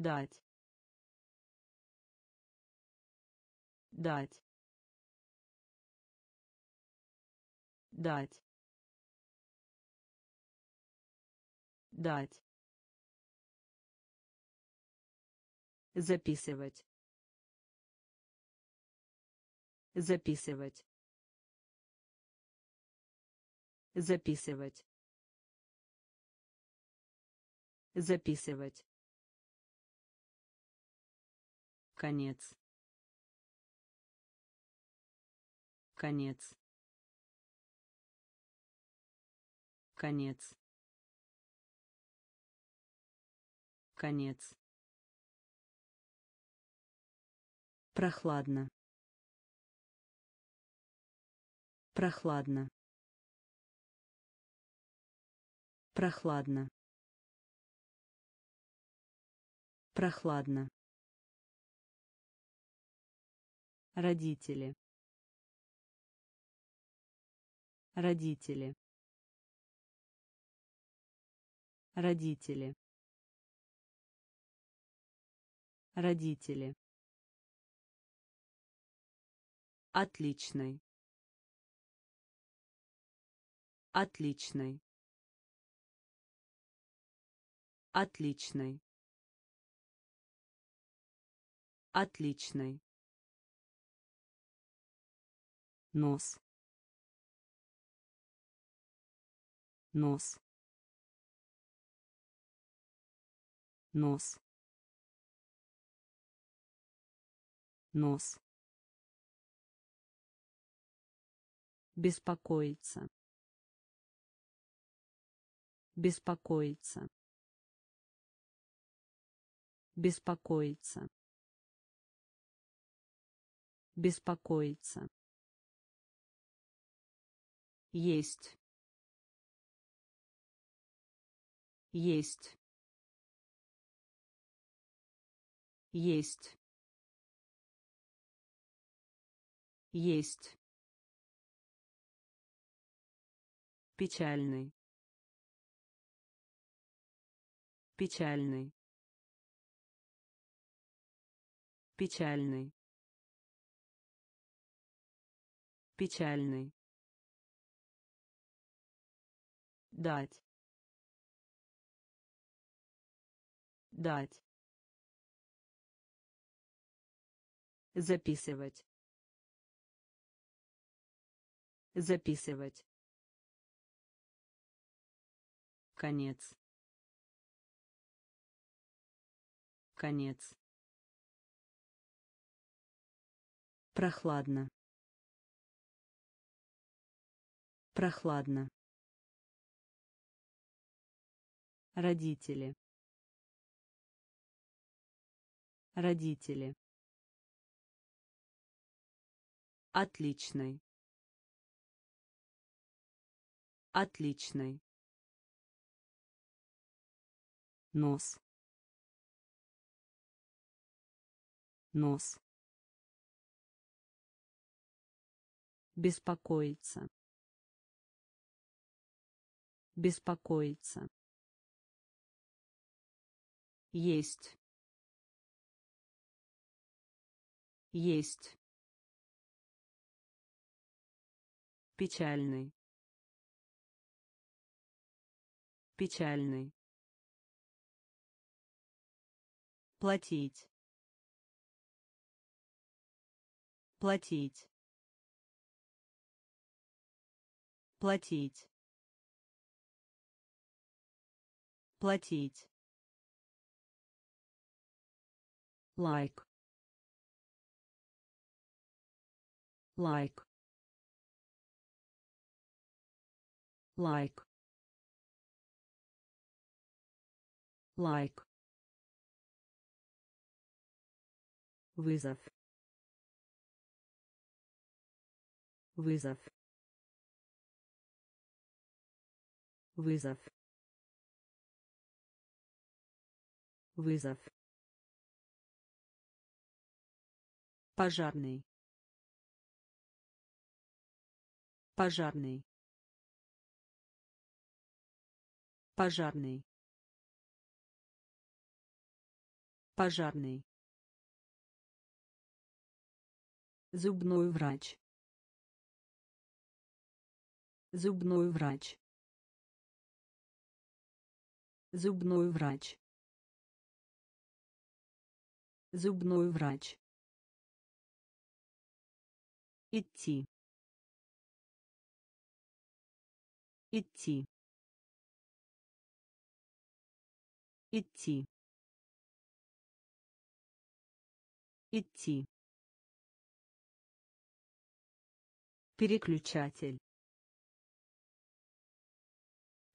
дать. Дать. Дать. Дать. Записывать. Записывать. Записывать. Записывать конец. Конец. Конец. Конец. Прохладно. Прохладно. Прохладно. Прохладно родители. Родители. Родители. Родители. Отличный. Отличный. Отличный. Отличный нос. Нос. Нос. Нос. Беспокоиться. Беспокоиться. Беспокоиться. Беспокоиться есть. Есть. Есть. Есть. Печальный. Печальный. Печальный. Печальный дать. Дать. Записывать. Записывать. Конец. Конец. Прохладно. Прохладно родители. Родители. Отличный. Отличный. Нос. Нос. Беспокоиться. Беспокоиться есть. Есть. Печальный. Печальный. Платить. Платить. Платить. Платить лайк лайк лайк лайк вызов вызов вызов вызов пожарный. Пожарный. Пожарный. Пожарный. Зубной врач. Зубной врач. Зубной врач. Зубной врач идти. Идти. Идти. Идти. Переключатель.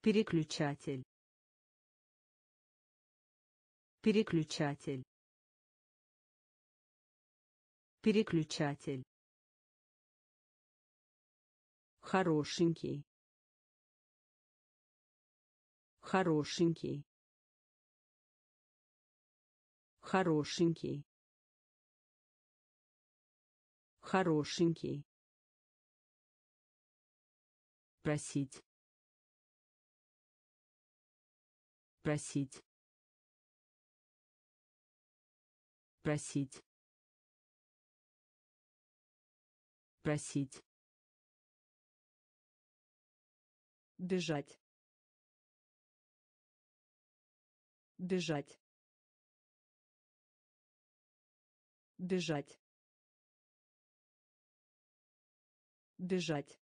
Переключатель. Переключатель. Переключатель хорошенький. Хорошенький. Хорошенький. Хорошенький. Просить. Просить. Просить. Просить бежать. Бежать. Бежать. Бежать.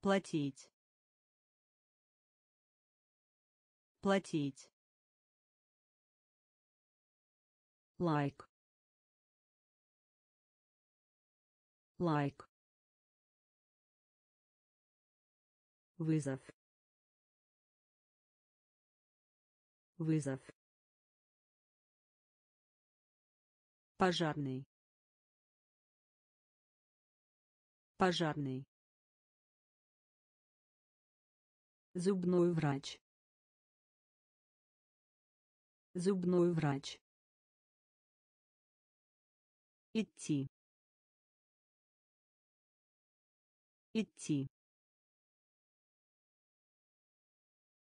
Платить. Платить. Лайк. Лайк вызов. Вызов. Пожарный. Пожарный. Зубной врач. Зубной врач. Идти. Идти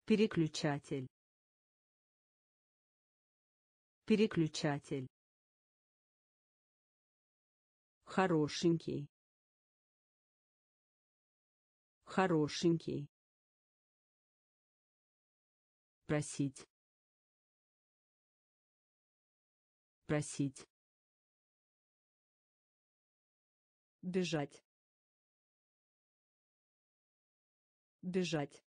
переключатель. Переключатель. Хорошенький. Хорошенький. Просить. Просить. Бежать. Бежать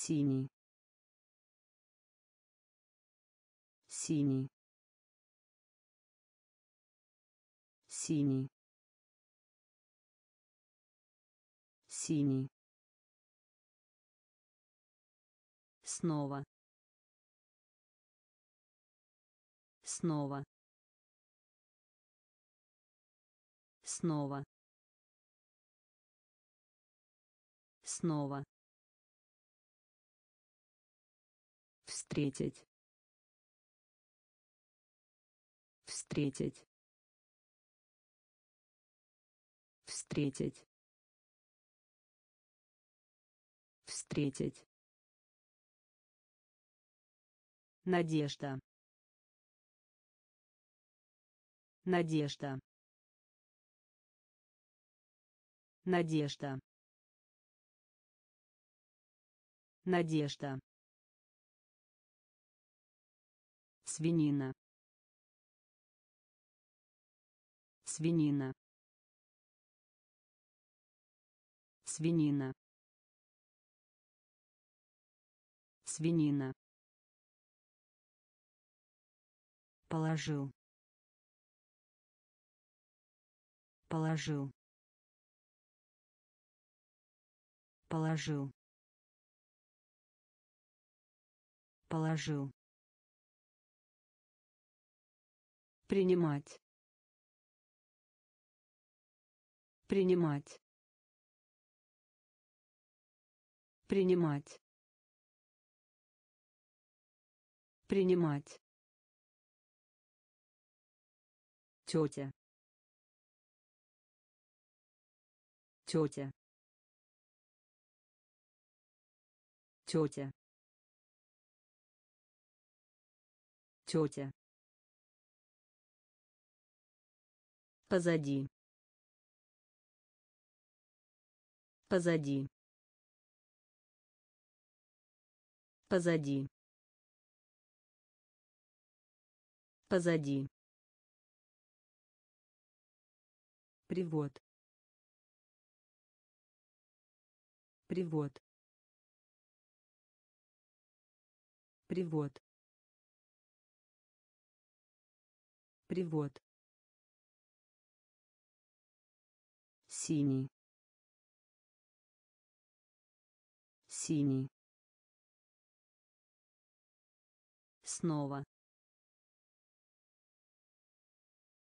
синий. Синий. Синий. Синий. Снова. Снова. Снова. Снова встретить. Встретить. Встретить. Встретить. Надежда. Надежда. Надежда. Надежда свинина. Свинина. Свинина. Свинина. Положил. Положил. Положил. Положил принимать принимать принимать принимать. Тетя. Тетя. Тетя. Тетя позади. Позади. Позади. Позади. Привод. Привод. Привод. Привод синий. Синий. Снова.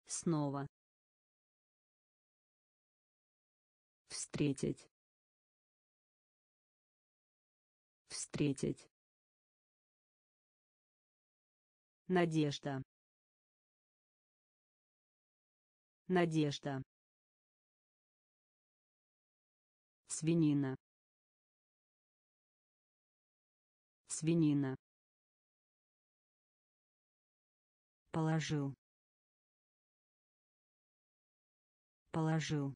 Снова. Встретить. Встретить. Надежда. Надежда свинина. Свинина. Положил. Положил.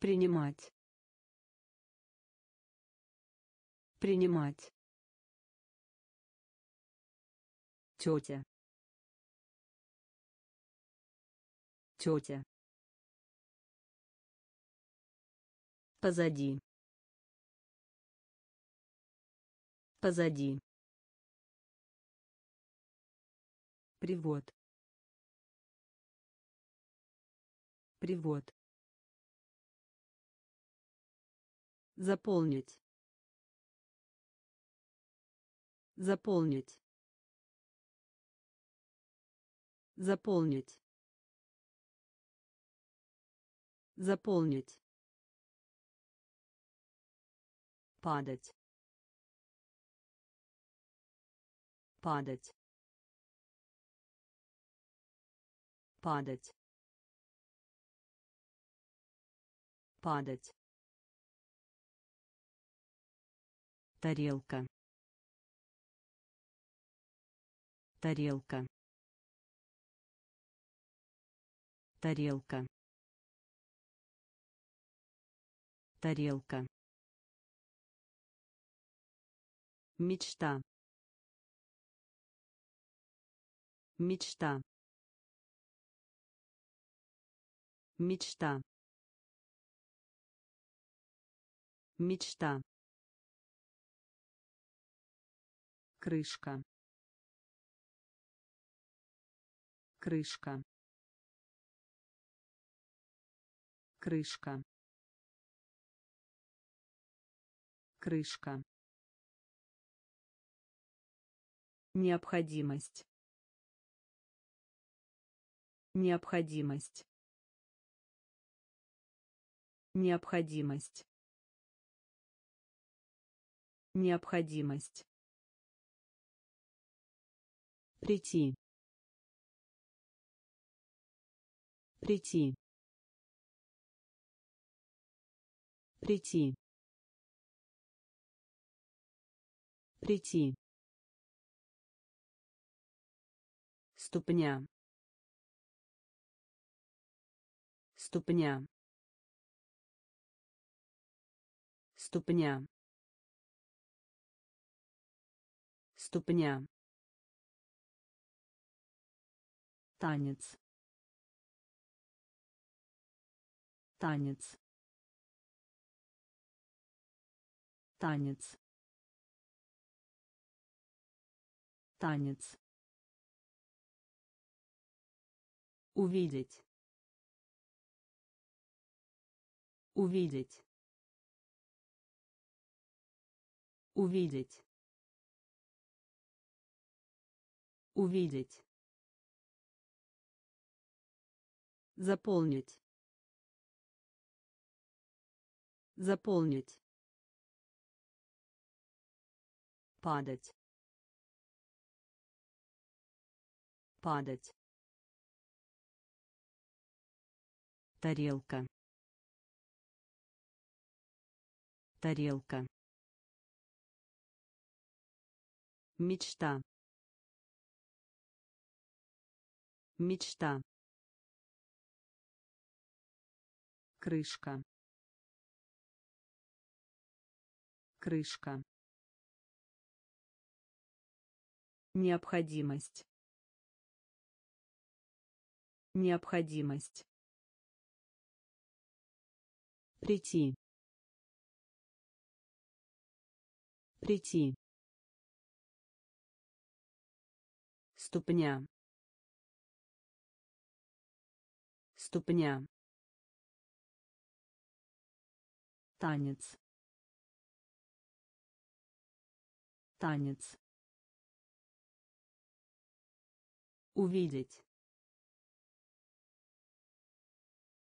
Принимать. Принимать. Тетя. Тетя позади. Позади. Привод. Привод. Заполнить. Заполнить. Заполнить. Заполнить падать. Падать. Падать. Падать. Тарелка. Тарелка. Тарелка. Тарелка мечта. Мечта. Мечта. Мечта. Крышка. Крышка. Крышка. Крышка необходимость. Необходимость. Необходимость. Необходимость. Прийти. Прийти. Прийти. Прийти ступня. Ступня. Ступня. Ступня. Танец. Танец. Танец. Танец увидеть. Увидеть. Увидеть. Увидеть. Заполнить. Заполнить. Падать. Падать тарелка. Тарелка. Мечта. Мечта. Крышка. Крышка. Необходимость. Необходимость прийти. Прийти. Ступня. Ступня. Танец. Танец. Увидеть.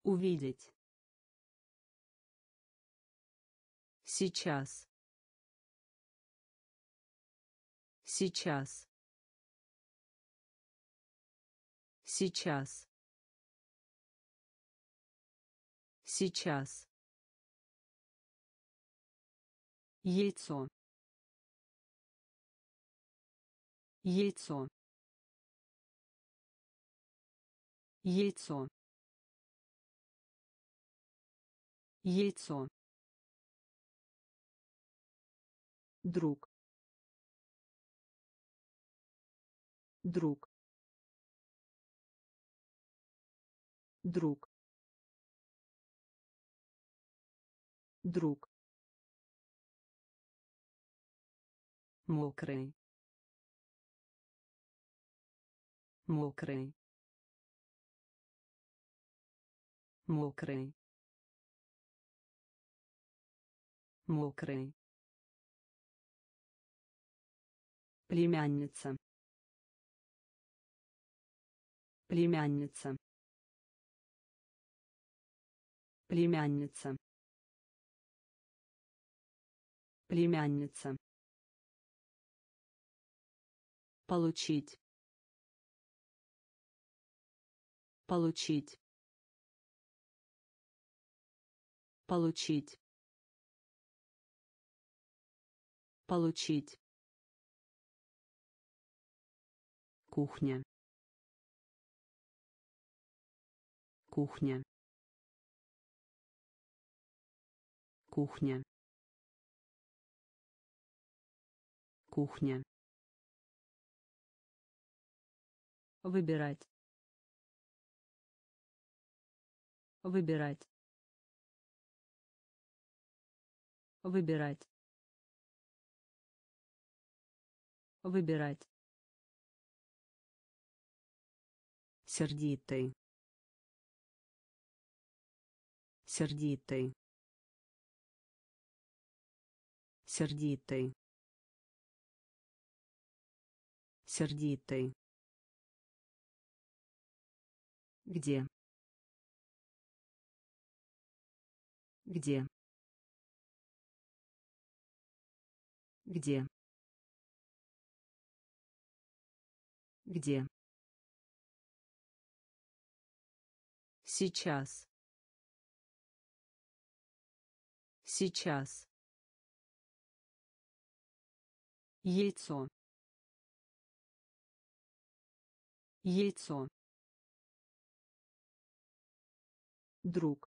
Увидеть сейчас. Сейчас. Сейчас. Сейчас. Яйцо. Яйцо. Яйцо. Яйцо друг. Друг. Друг. Друг. Мокрый. Мокрый. Мокрый. Мокрый племянница. Племянница. Племянница. Племянница. Получить. Получить. Получить. Получить кухня. Кухня. Кухня. Кухня. Выбирать. Выбирать. Выбирать. Выбирать сердитый. Сердитый. Сердитый. Сердитый. Где? Где? Где? Где сейчас. Сейчас. Яйцо. Яйцо. Друг.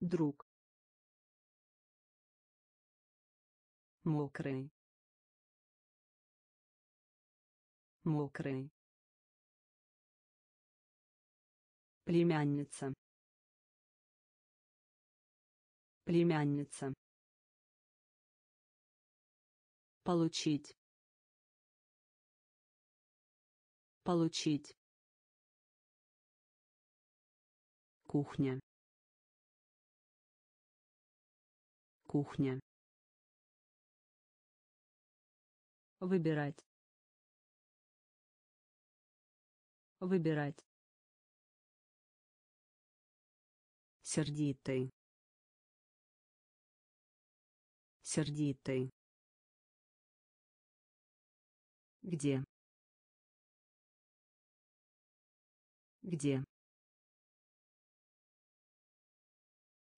Друг. Мокрый. Мокрый племянница. Племянница. Получить. Получить. Кухня. Кухня. Выбирать. Выбирать сердитый сердитый где где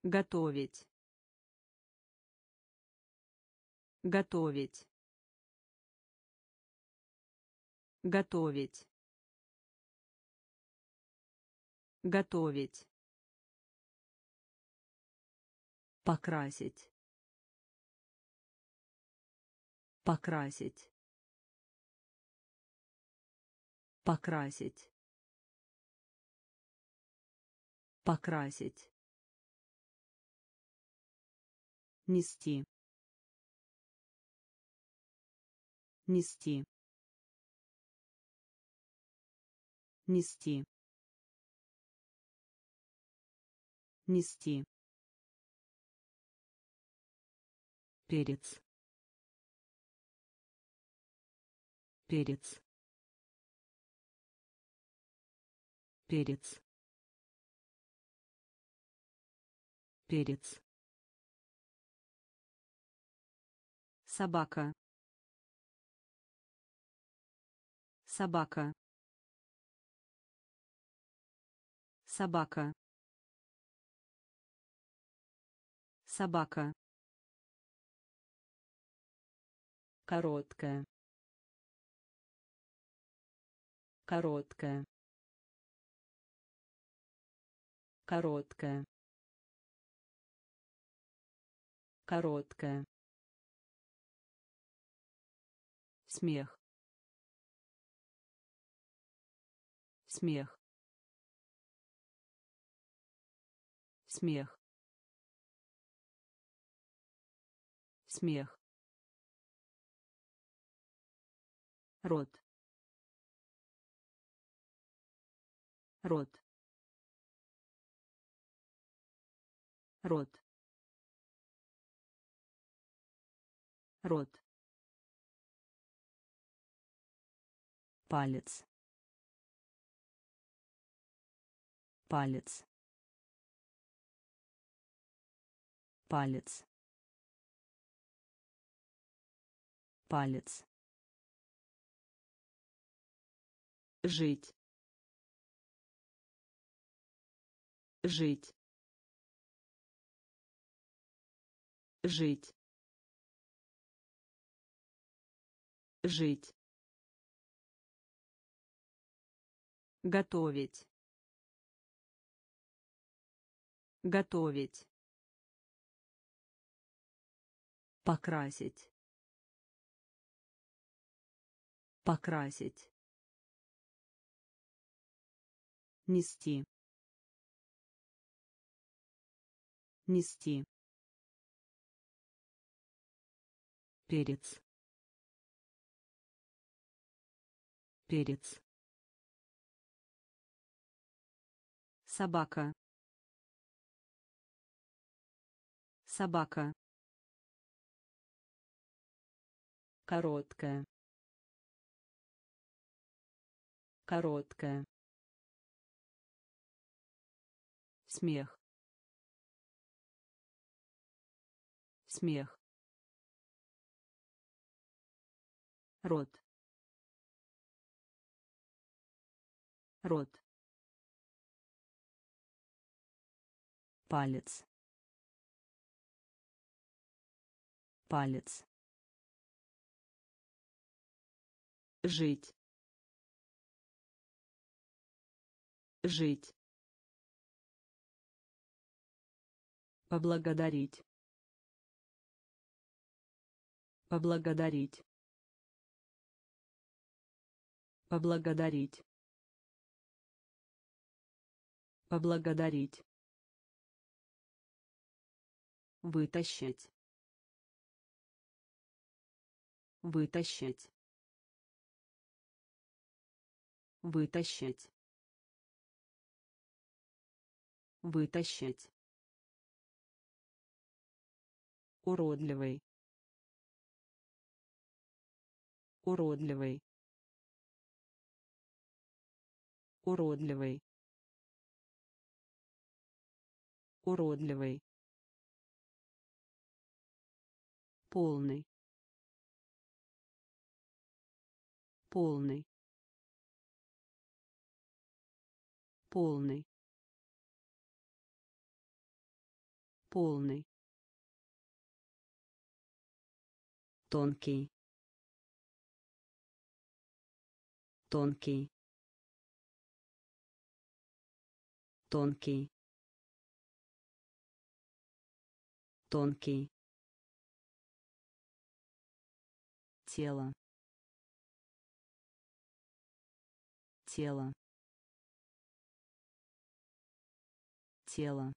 Готовить. Готовить. Готовить. Готовить. Покрасить. Покрасить. Покрасить. Покрасить. Нести. Нести. Нести. Нести. Перец. Перец. Перец. Перец. Собака. Собака. Собака. Собака короткая короткая короткая короткая смех. Смех. Смех. Смех рот. Рот. Рот. Рот. Палец. Палец. Палец. Палец жить. Жить. Жить. Жить. Готовить. Готовить. Покрасить. Покрасить нести. Нести. Перец. Перец. Собака. Собака. Короткая. Короткая смех. Смех. Рот. Рот. Палец. Палец. Жить. Жить поблагодарить. Поблагодарить. Поблагодарить. Поблагодарить. Вытащить. Вытащить. Вытащить. Вытащить уродливый уродливый уродливый уродливый полный. Полный. Полный. Полный тонкий. Тонкий. Тонкий. Тонкий. Тело. Тело. Тело.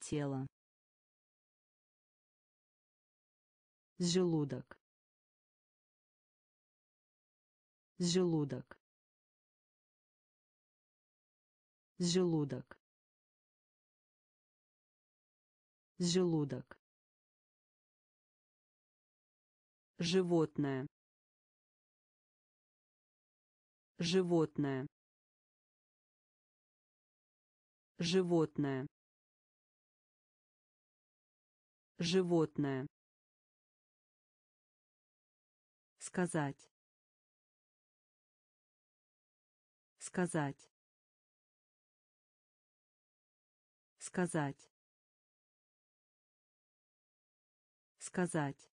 Тело желудок. Желудок. Желудок. Желудок. Животное. Животное. Животное. Животное сказать. Сказать. Сказать. Сказать.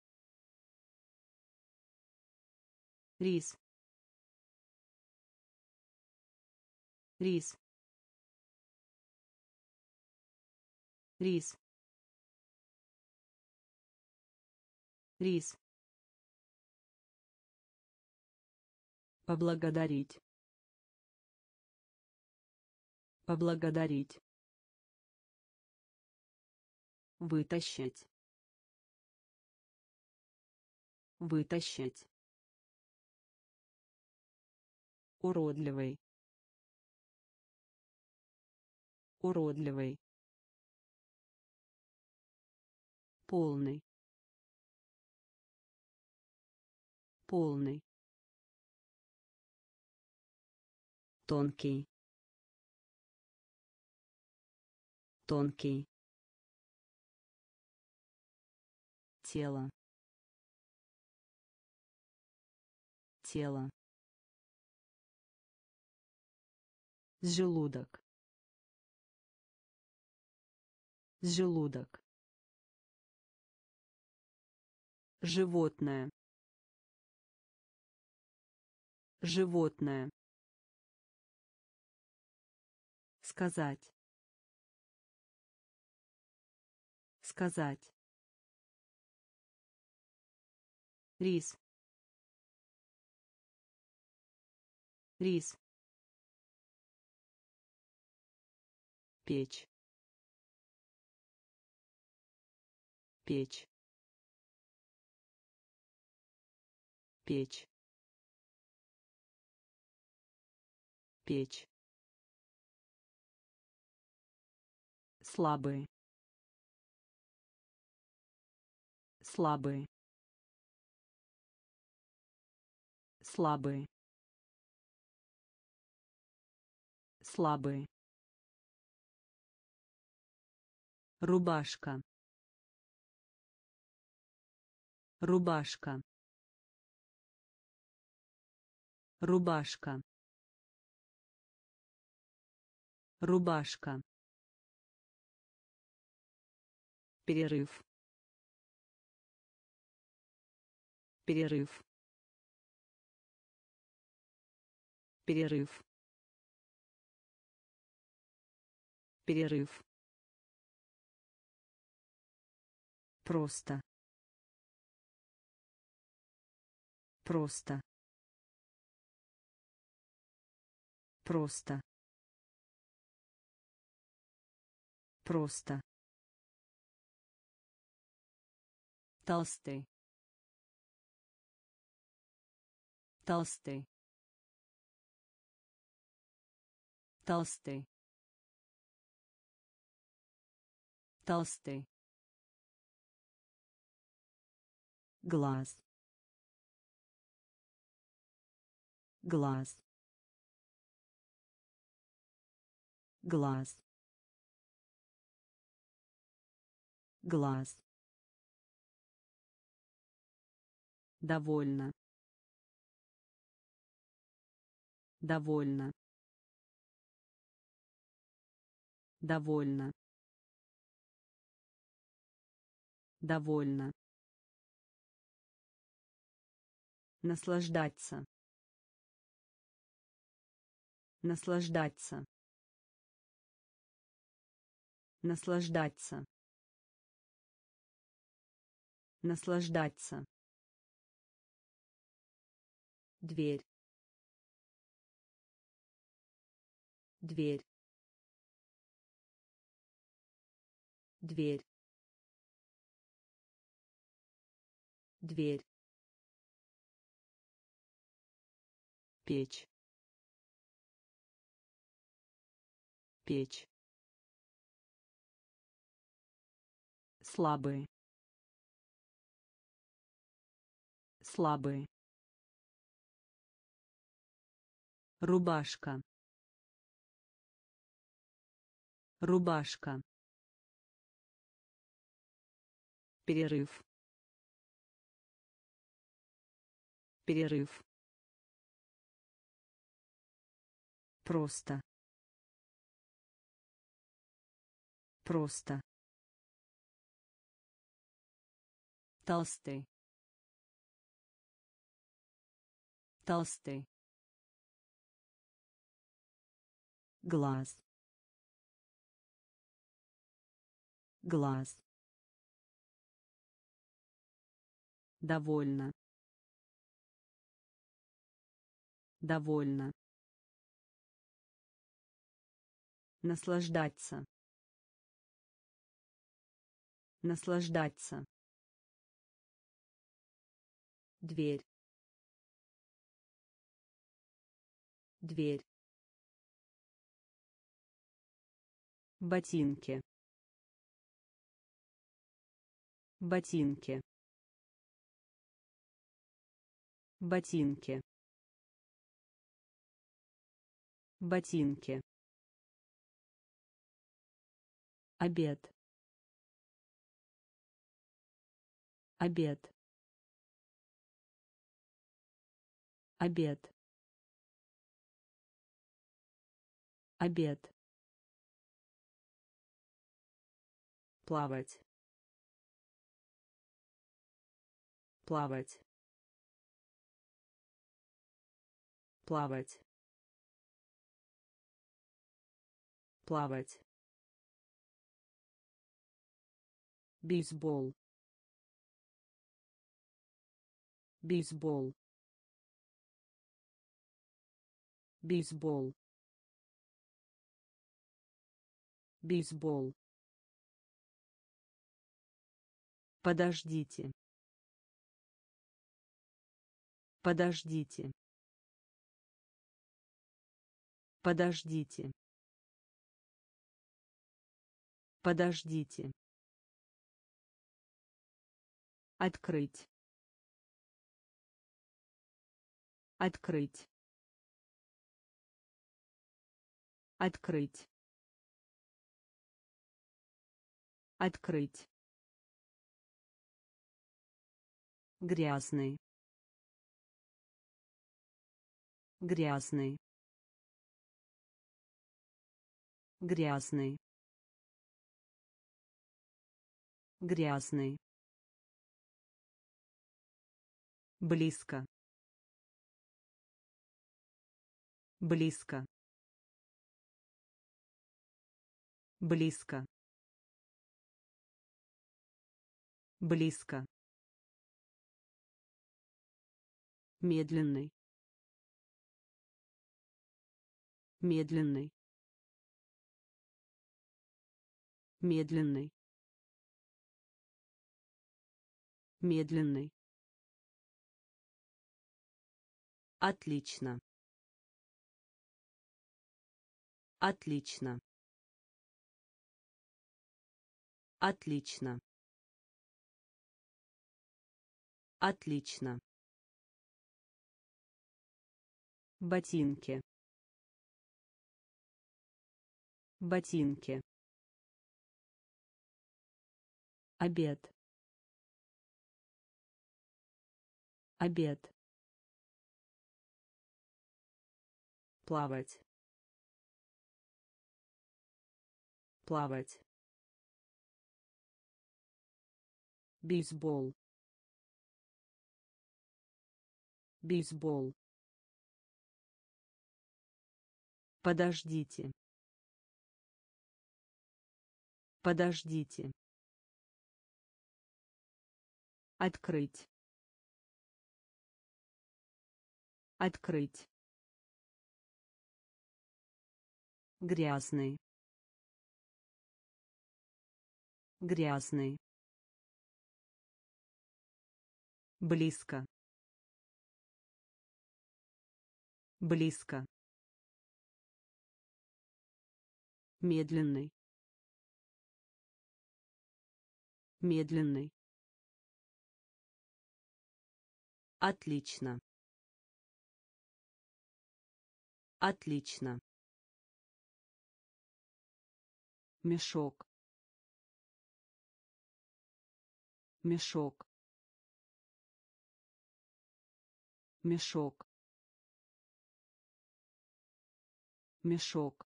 Рис. Рис. Рис. Рис поблагодарить. Поблагодарить. Вытащить. Вытащить. Уродливый. Уродливый. Полный. Полный тонкий. Тонкий. Тело. Тело. Желудок. Желудок. Животное. Животное сказать. Сказать. Рис. Рис. Печь. Печь. Печь. Печь слабый слабый слабый слабый рубашка. Рубашка. Рубашка. Рубашка перерыв. Перерыв. Перерыв. Перерыв. Просто. Просто. Просто. Просто толстый. Толстый. Толстый. Толстый. Глаз. Глаз. Глаз. Глаз довольно довольно довольно довольно наслаждаться. Наслаждаться. Наслаждаться. Наслаждаться дверь. Дверь. Дверь. Дверь. Печь. Печь. Слабые. Слабые рубашка. Рубашка. Перерыв. Перерыв. Просто. Просто. Толстый. Толстый глаз. Глаз. Довольно. Довольно. Наслаждаться. Наслаждаться. Дверь. Дверь ботинки. Ботинки. Ботинки. Ботинки. Обед. Обед. Обед. Обед плавать. Плавать. Плавать. Плавать. Бейсбол. Бейсбол. Бейсбол. Бейсбол подождите. Подождите. Подождите. Подождите. Открыть. Открыть. Открыть. Открыть грязный грязный грязный грязный. Близко близко близко. Близко медленный. Медленный. Медленный. Медленный. Отлично. Отлично. Отлично. Отлично ботинки. Ботинки. Обед. Обед. Плавать. Плавать. Бейсбол. Бейсбол подождите. Подождите. Открыть. Открыть. Грязный. Грязный. Близко. Близко медленный. Медленный. Отлично. Отлично. Мешок. Мешок. Мешок. Мешок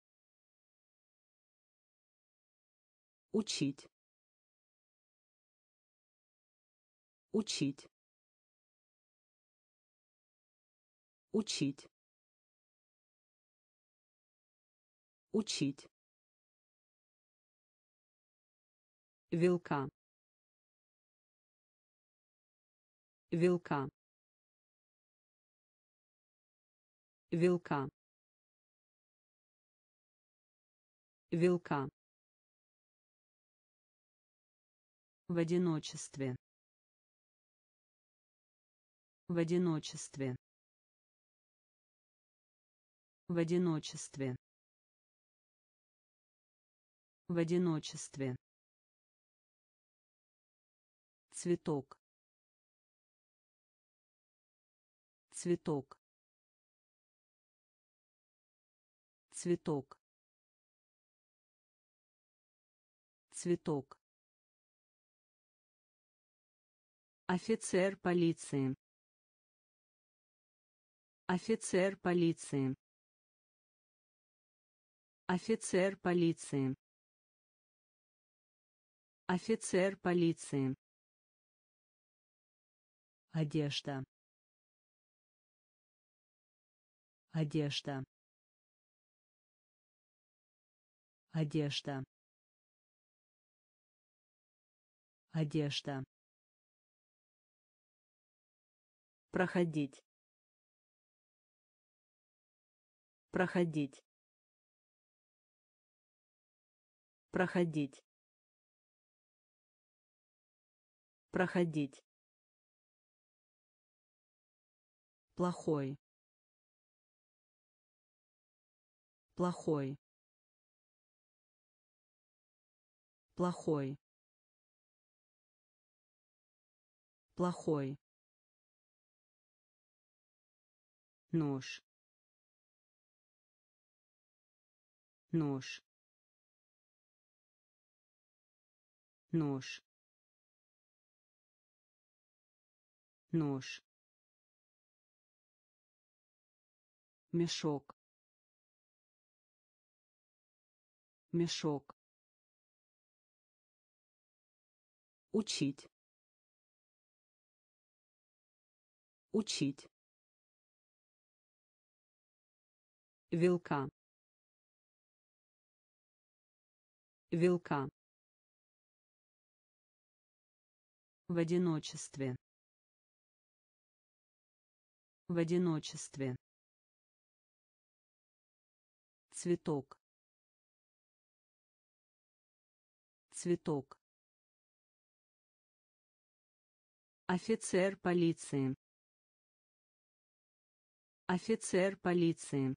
учить. Учить. Учить. Учить. Вилка. Вилка. Вилка. Вилка в одиночестве. В одиночестве. В одиночестве. В одиночестве. Цветок. Цветок. Цветок. Цветок офицер полиции. Офицер полиции. Офицер полиции. Офицер полиции. Одежда. Одежда. Одежда. Одежда проходить. Проходить. Проходить. Проходить. Плохой. Плохой. Плохой. Плохой нож нож нож нож мешок мешок учить учить вилка. Вилка. В одиночестве. В одиночестве. Цветок. Цветок. Офицер полиции. Офицер полиции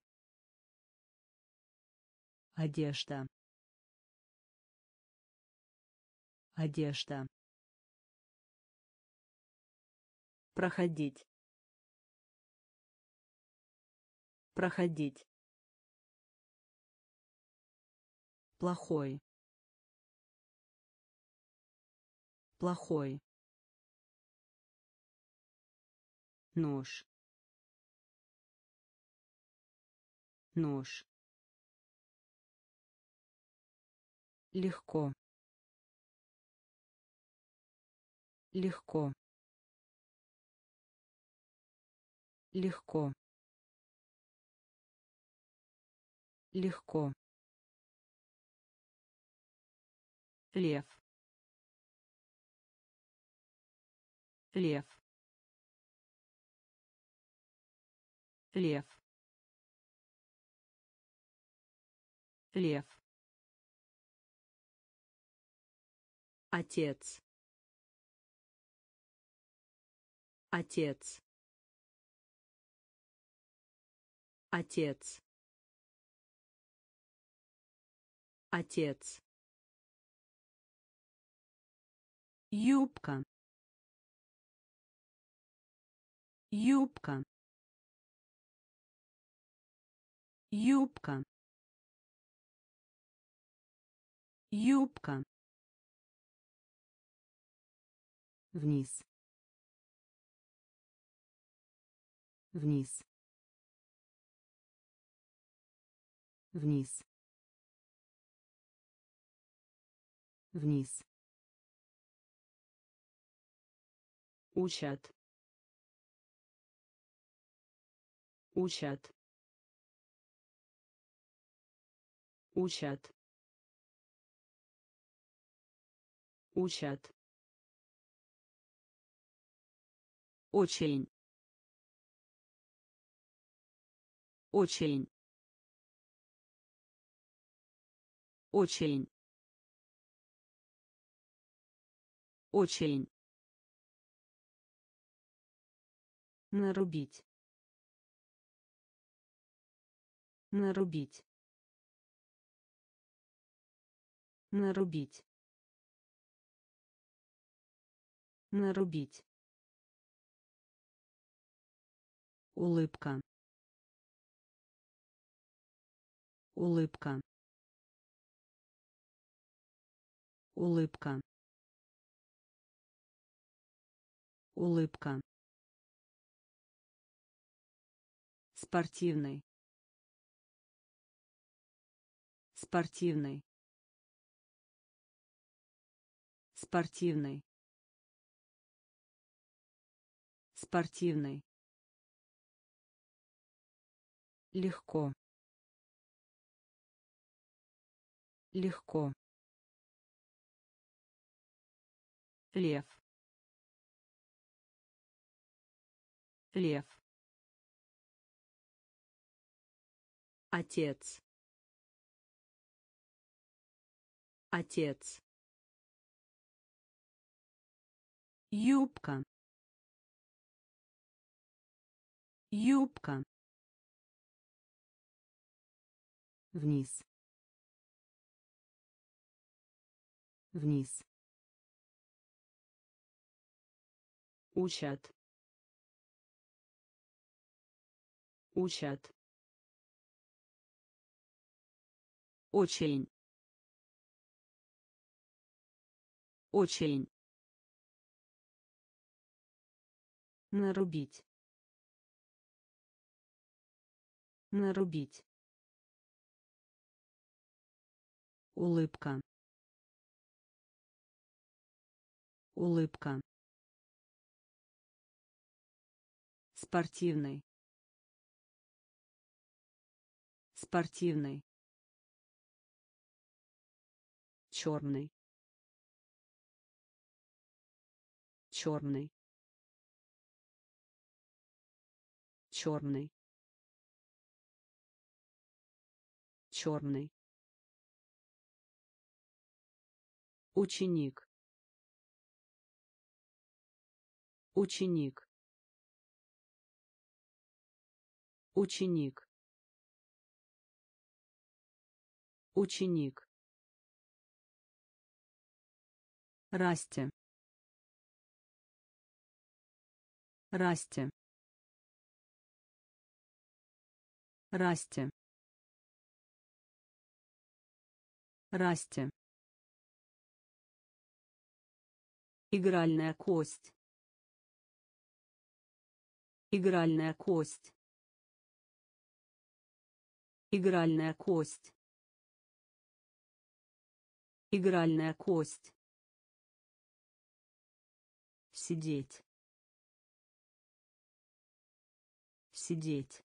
одежда. Одежда. Проходить. Проходить. Плохой. Плохой. Нож. Нож легко. Легко. Легко. Легко. Лев. Лев. Лев. Лев отец. Отец. Отец. Отец. Юбка. Юбка. Юбка. Юбка вниз. Вниз. Вниз. Вниз. Учат. Учат. Учат. Учат очень очень очень очень нарубить. Нарубить. Нарубить. Нарубить улыбка. Улыбка. Улыбка. Улыбка. Спортивный. Спортивный. Спортивный. Спортивный легко. Легко. Лев. Лев. Отец. Отец. Юбка. Юбка вниз. Вниз. Учат. Учат. Очень очень нарубить. Нарубить улыбка. Улыбка. Спортивный. Спортивный. Черный. Черный. Черный. Черный ученик ученик ученик ученик Расти. Расти. Расти. Расти. Игральная кость. Игральная кость. Игральная кость. Игральная кость. Сидеть. Сидеть.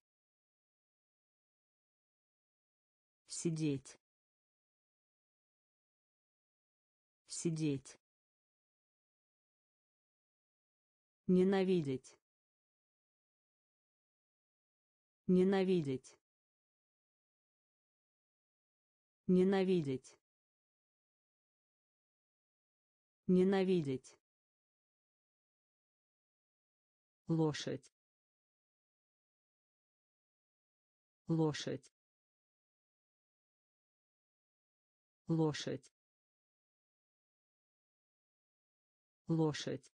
Сидеть. Сидеть. Ненавидеть. Ненавидеть. Ненавидеть. Ненавидеть. Лошадь. Лошадь. Лошадь. Лошадь.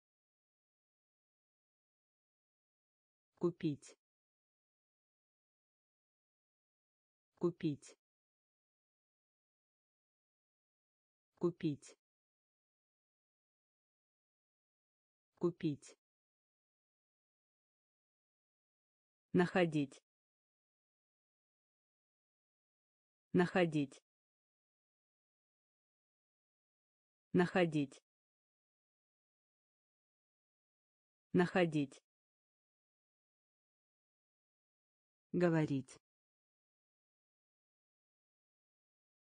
Купить. Купить. Купить. Купить. Находить. Находить. Находить. Находить. Говорить.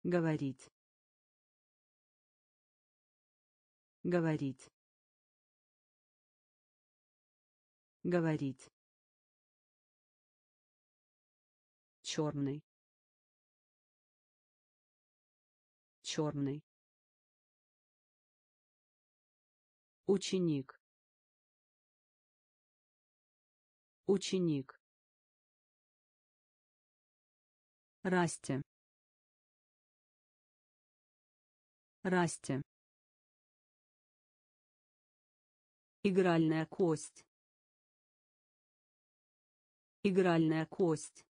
Говорить. Говорить. Говорить. черный черный ученик ученик Расти. Расти. Игральная кость. Игральная кость.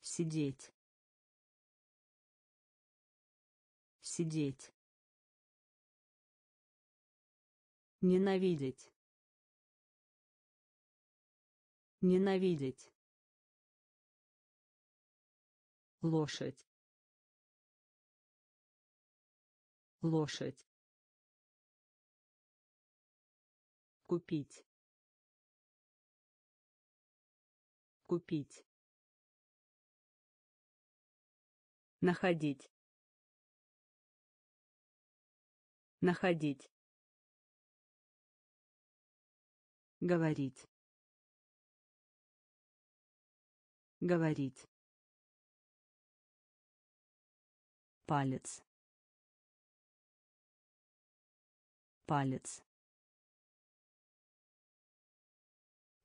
Сидеть. Сидеть. Ненавидеть. Ненавидеть. Лошадь. Лошадь. Купить. Купить. Находить. Находить. Говорить. Говорить. Палец. Палец.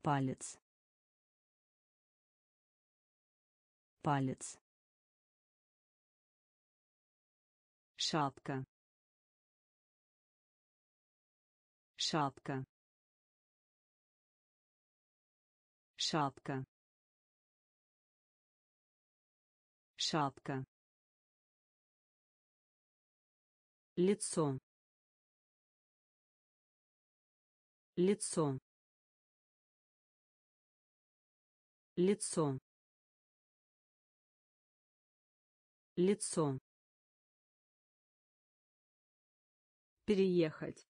Палец. Палец. шапка шапка шапка шапка лицо. Лицо. Лицо. Лицо. Переехать.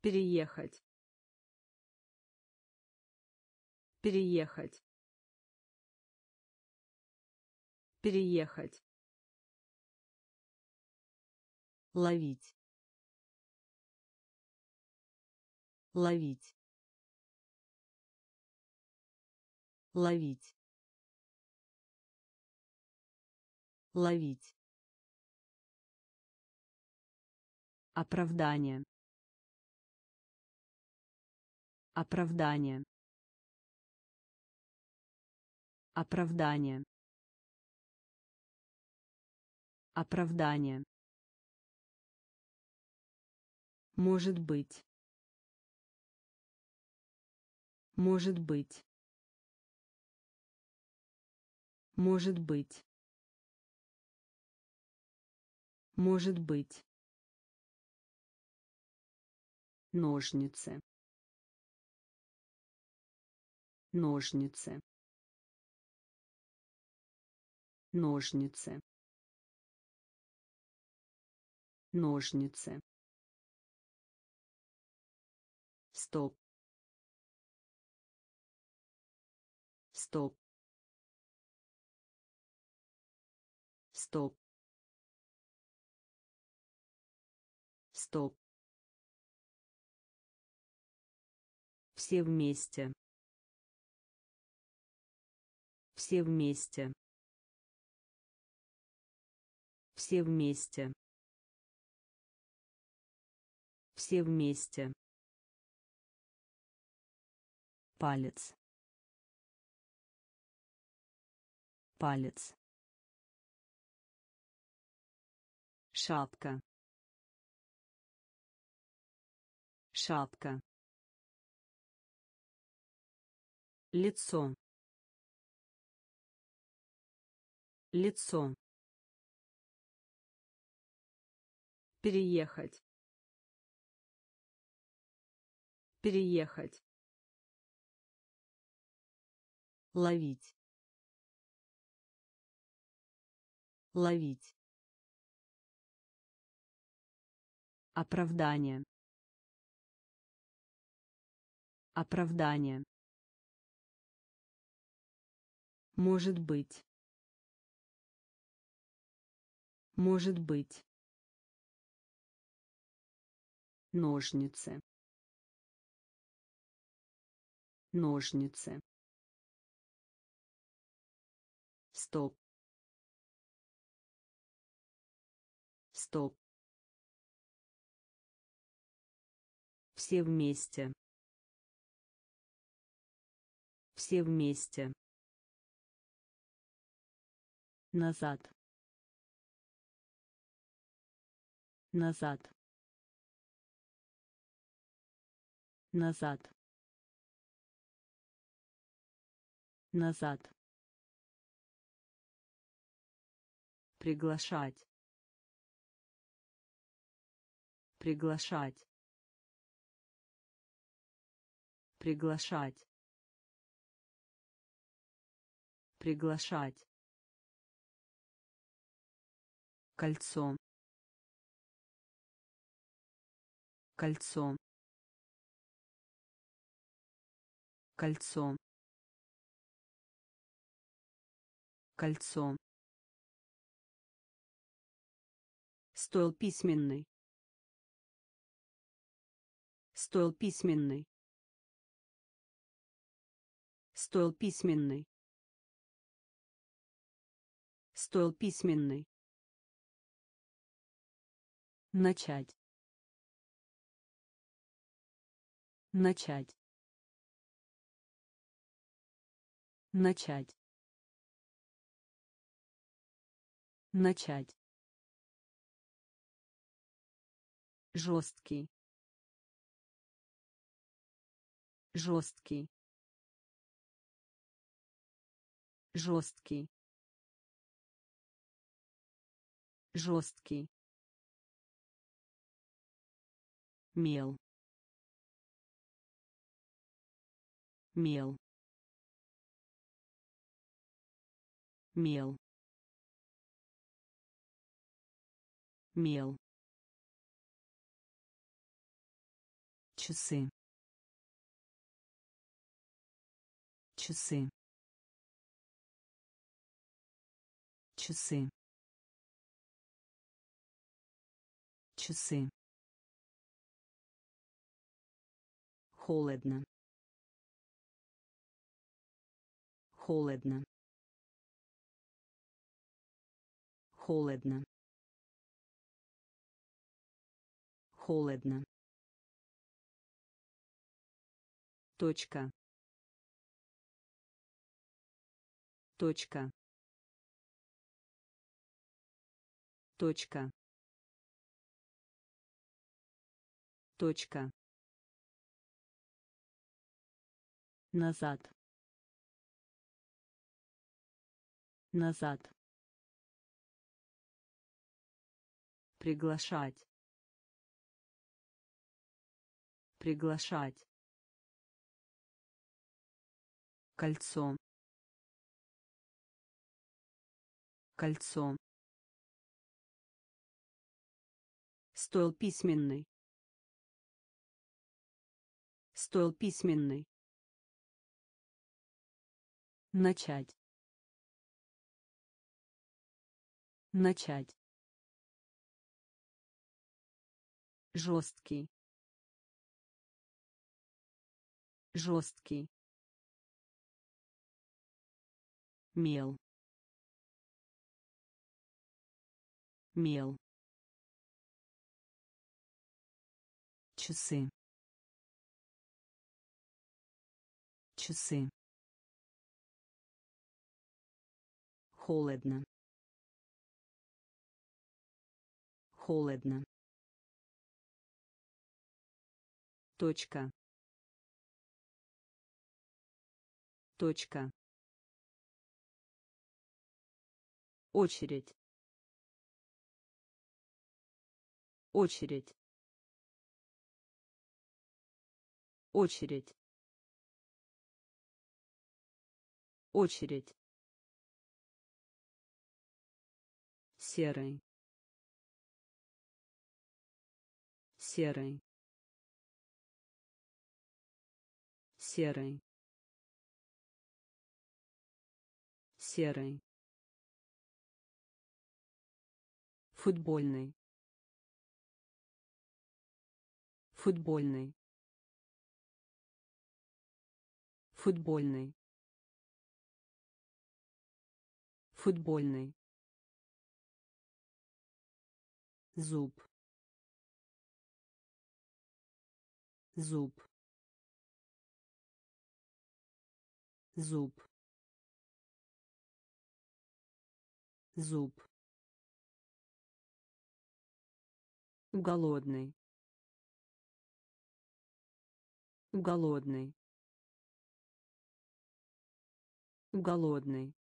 Переехать. Переехать. Переехать ловить ловить ловить ловить Оправдание. Оправдание. Оправдание. Оправдание. Может быть. Может быть. Может быть. Может быть. ножницы ножницы ножницы ножницы стоп. Стоп. Стоп. Стоп. Все вместе. Все вместе. Все вместе. Все вместе палец. Палец. Шапка. Шапка. Лицо. Лицо. Переехать. Переехать ловить. Ловить. Оправдание. Оправдание. Может быть. Может быть. Ножницы. Ножницы стоп. Стоп. Все вместе. Все вместе. Назад. Назад. Назад. Назад приглашать. Приглашать. Приглашать. Приглашать. Кольцо. Кольцо. Кольцо. Кольцо Стоил письменный. Стоил письменный. Стоил письменный. Стоил письменный. Начать. Начать. Начать. Начать. Жесткий. Жесткий. Жесткий. Жесткий. Мел. Мел. Мел. Мел часы. Часы. Часы. Часы. Холодно. Холодно. Холодно. Холодно точка. Точка. Точка. Точка. Назад. Назад. Приглашать. Приглашать кольцо. Кольцо. Стоил письменный. Стоил письменный. Начать. Начать. Жесткий. Жесткий мел. Мел. Часы. Часы. Холодно. Холодно. Точка. Точка очередь. Очередь. Очередь. Очередь. Серый. Серый. Серый. Серый футбольный. Футбольный. Футбольный. Футбольный. Зуб. Зуб. Зуб. Зуб голодный. Голодный. Голодный.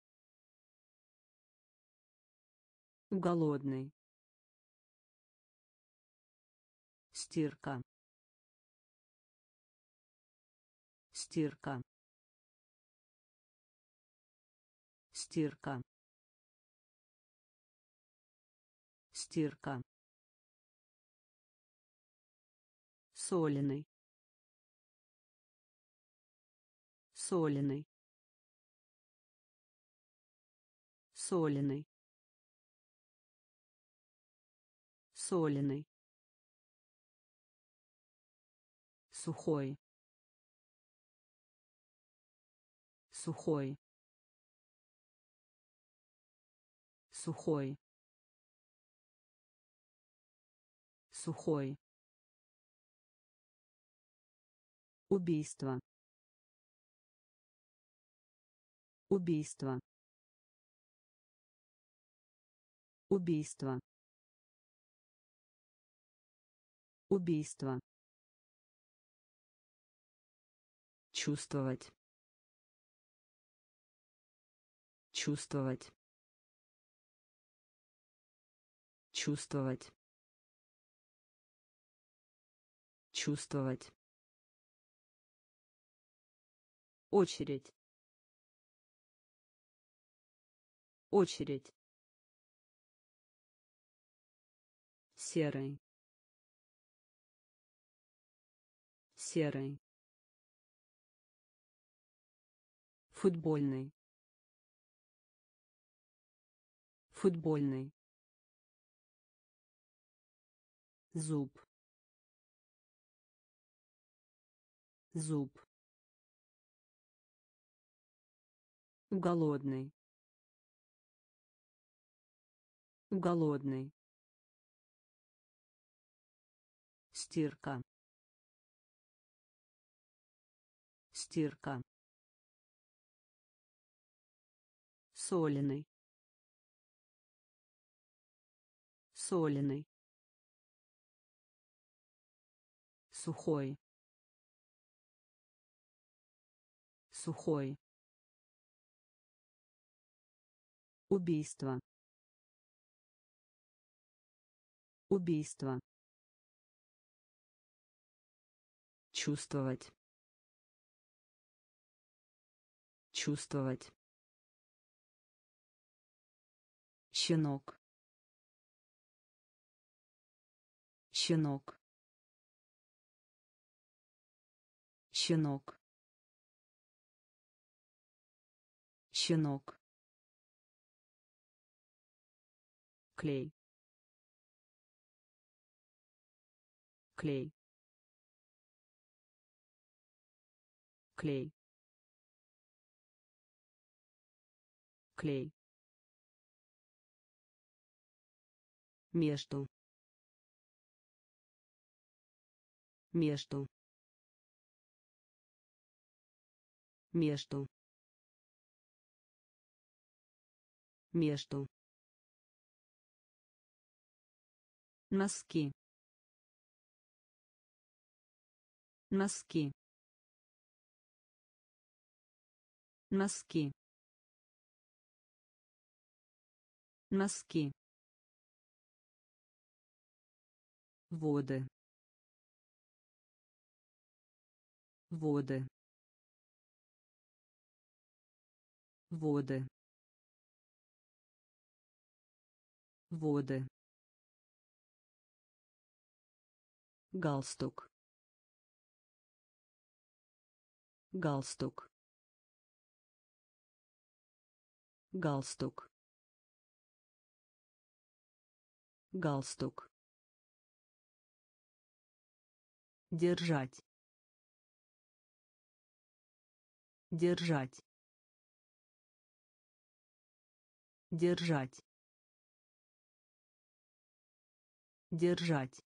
Голодный. Стирка. Стирка. Стирка. Стирка соленый. Соленый. Соленый. Соленый. Сухой. Сухой. Сухой. Сухой убийство. Убийство. Убийство. Убийство. Чувствовать. Чувствовать. Чувствовать. Чувствовать очередь. Очередь. Серый. Серый. Футбольный. Футбольный. Зуб. Зуб голодный. Голодный. Стирка. Стирка. Соленый. Соленый. Сухой. Сухой убийство. Убийство. Чувствовать. Чувствовать. Щенок. Щенок. Щенок. Щенок клей. Клей. Клей. Клей. Между. Между. Между. Между носки. Носки. Носки. Носки. Воды. Воды. Воды. Воды галстук. Галстук. Галстук. Галстук. Держать. Держать. Держать. Держать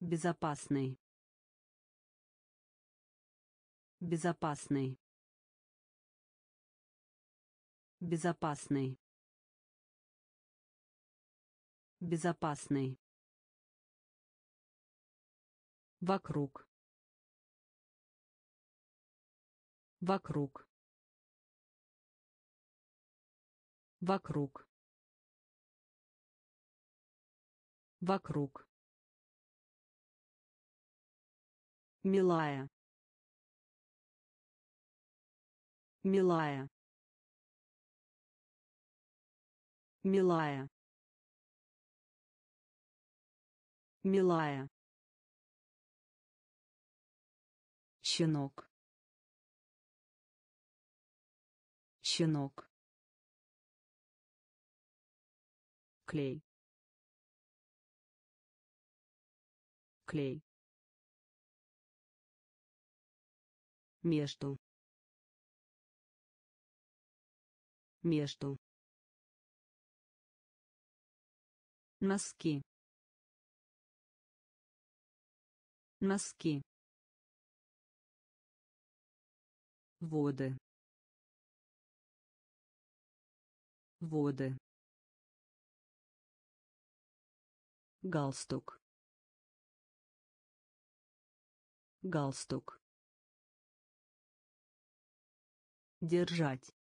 безопасный. Безопасный. Безопасный. Безопасный. Вокруг. Вокруг. Вокруг. Вокруг милая. Милая. Милая. Милая. Щенок. Щенок. Клей. Клей между между носки носки воды воды галстук галстук держать.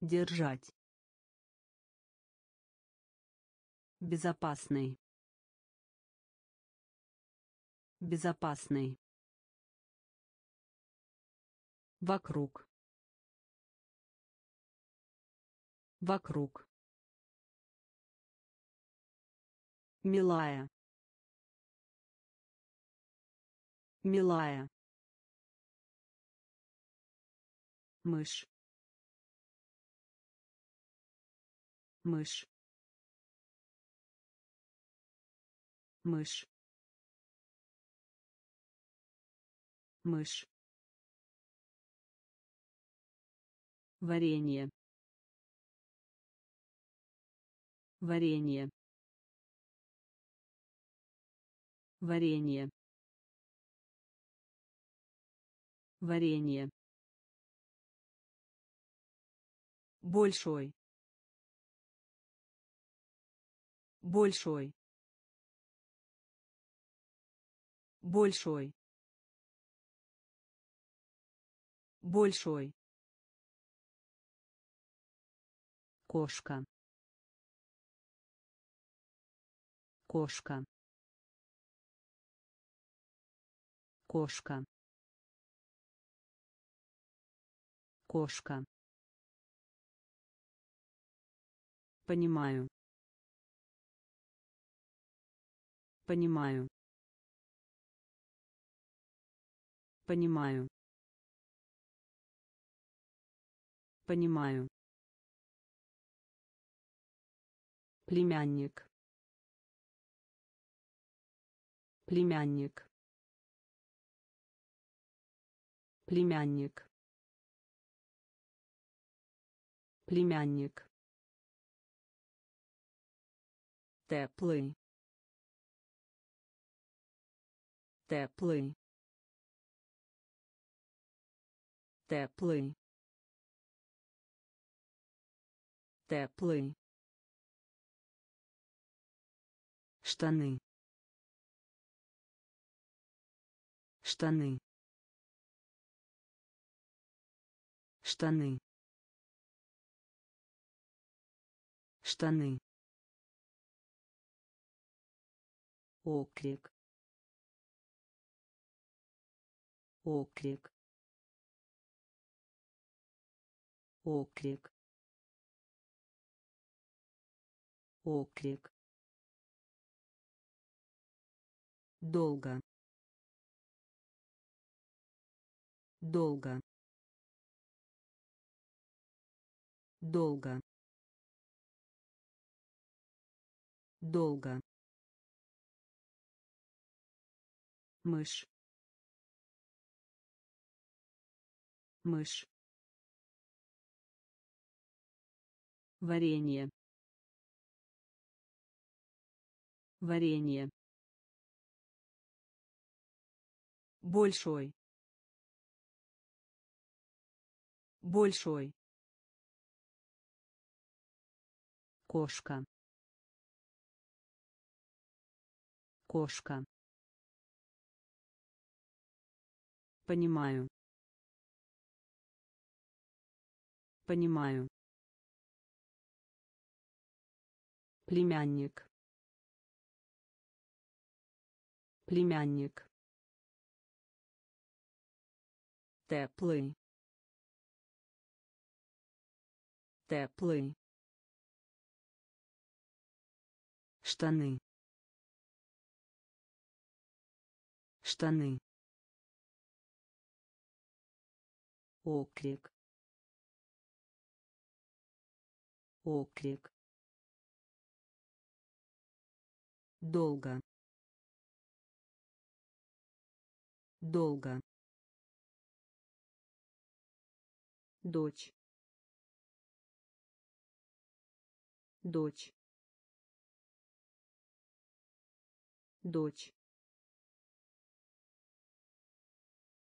Держать. Безопасный. Безопасный. Вокруг. Вокруг. Милая. Милая мышь. Мышь. Мышь. Мышь. Варенье. Варенье. Варенье. Варенье большой. Большой. Большой. Большой. Кошка. Кошка. Кошка. Кошка понимаю. Понимаю. Понимаю. Понимаю. Племянник. Племянник. Племянник. Племянник теплый теплый теплый теплый штаны штаны штаны штаны оклик оклик оклик оклик долго. Долго. Долго. Долго мышь. Мышь. Варенье. Варенье. Большой. Большой. Кошка. Кошка понимаю. Понимаю. Племянник. Племянник. Теплый. Теплый. Штаны. Штаны оклик оклик долго. Долго. Дочь. Дочь. Дочь.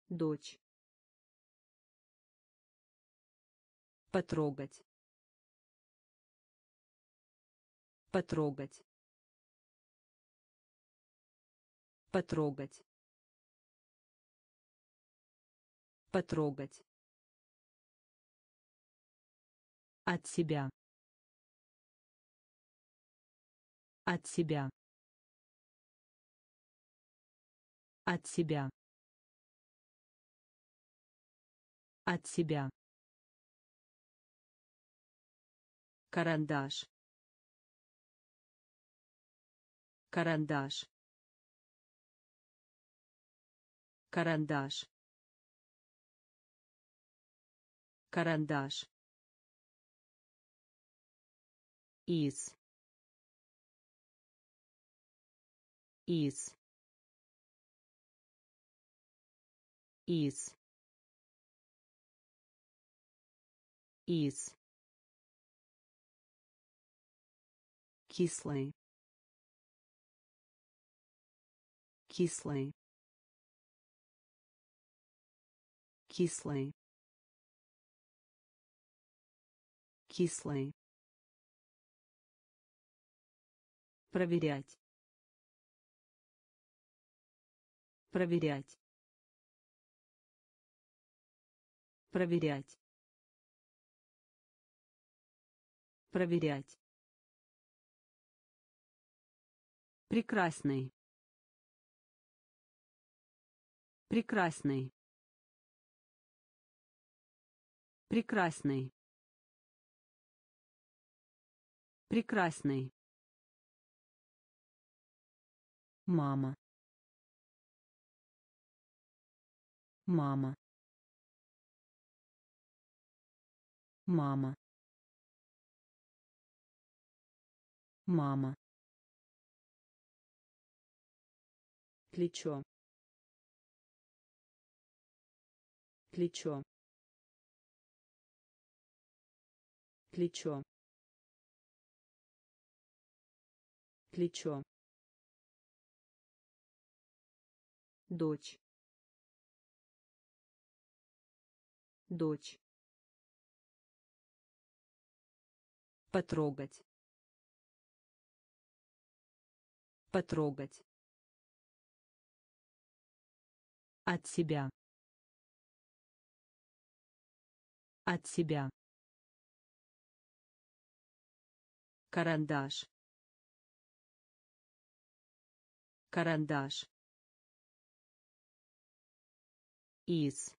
Дочь потрогать потрогать потрогать потрогать От себя. От себя. От себя. От себя. Карандаш. Карандаш. Карандаш. Карандаш. из из из из кислый кислый кислый кислый проверять. Проверять. Проверять. Проверять прекрасный прекрасный Прекрасный. Прекрасный. Мама. Мама. Мама. Мама. Плечо. Плечо. Плечо. Плечо. Дочь. Дочь. Потрогать. Потрогать от себя. От себя. Карандаш. Карандаш. Из.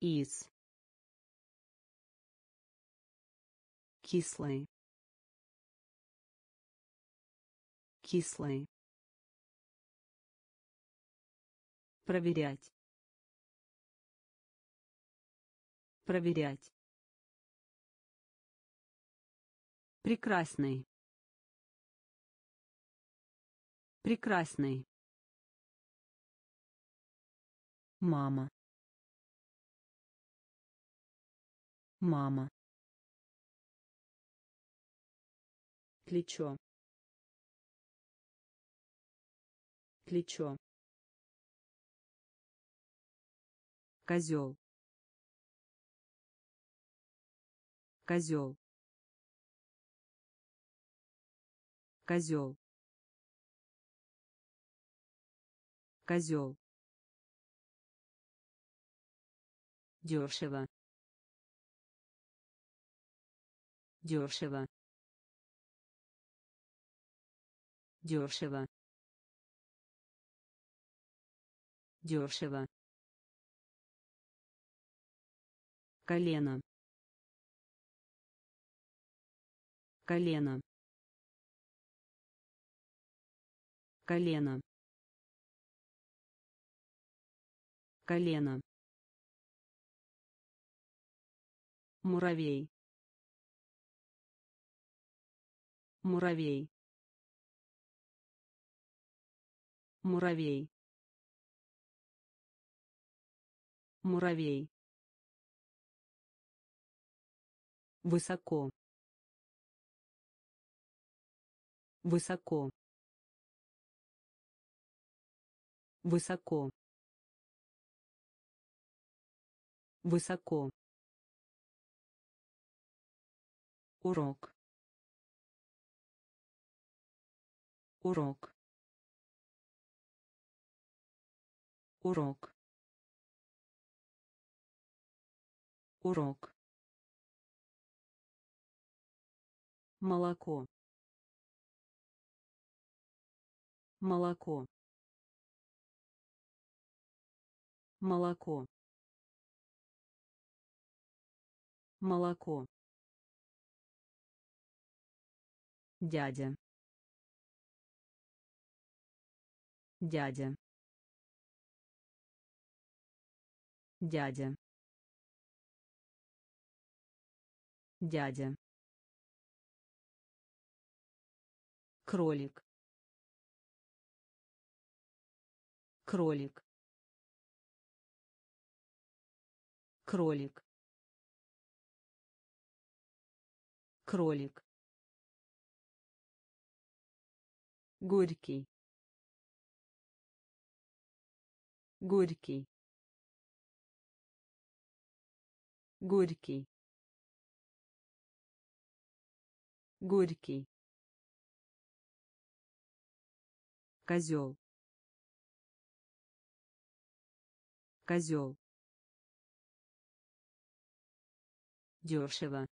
Из. Кислый. Кислый проверять. Проверять. Прекрасный. Прекрасный. Мама. Мама. Плечо. Плечо козел. Козел. Козел. Козел. Дешево. Дешево. Дешево. Дешево колено. Колено. Колено. Колено. Муравей. Муравей. Муравей. Муравей высоко. Высоко. Высоко. Высоко. Урок. Урок. Урок. Урок молоко. Молоко. Молоко. Молоко. Дядя. Дядя. Дядя. Дядя кролик. Кролик. Кролик. Кролик. Горький. Горький. Горький. Горький козел. Козел. Дешево.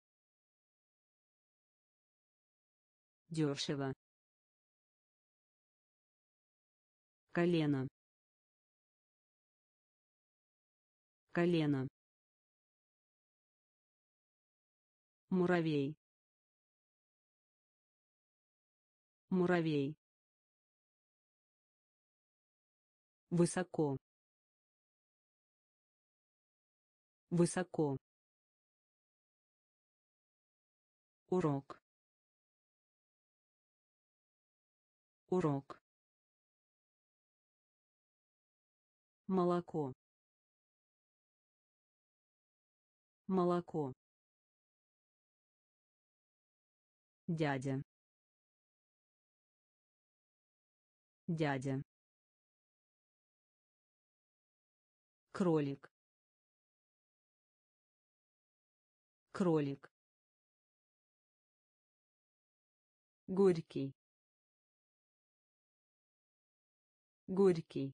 Дешево. Колено. Колено. Муравей. Муравей высоко. Высоко. Урок. Урок. Молоко. Молоко. Дядя. Дядя кролик. Кролик. Горький. Горький.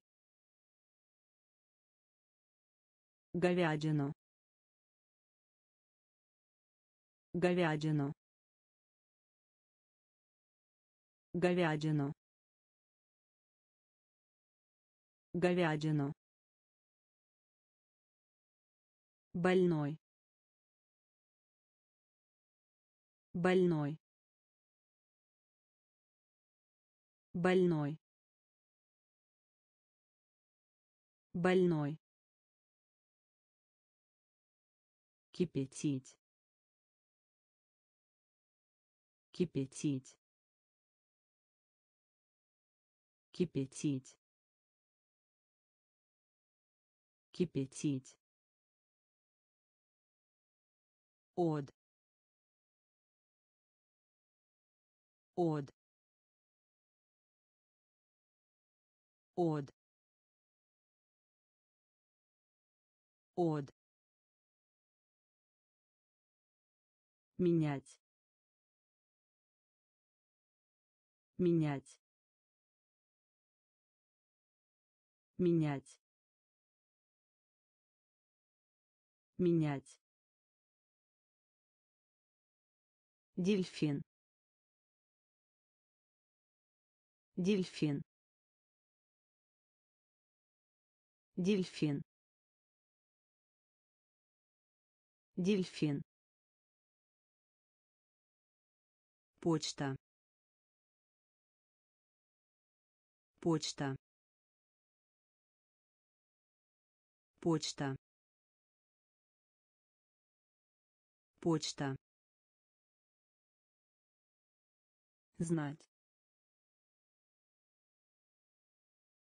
Говядину. Говядину. Говядину. Говядину больной. Больной. Больной. Больной. Кипятить. Кипятить. Кипятить. Кипятить от от от от менять. Менять. Менять. Менять дельфин. Дельфин. Дельфин. Дельфин. Почта. Почта. Почта. Почта знать.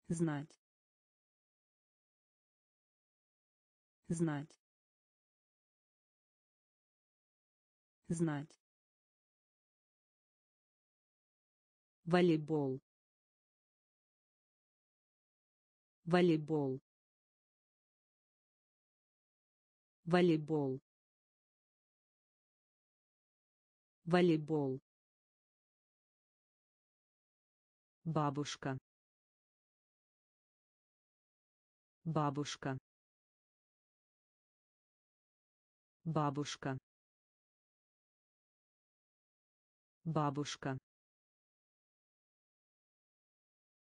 Знать. Знать. Знать. Волейбол. Волейбол. Волейбол. Волейбол бабушка. Бабушка. Бабушка. Бабушка.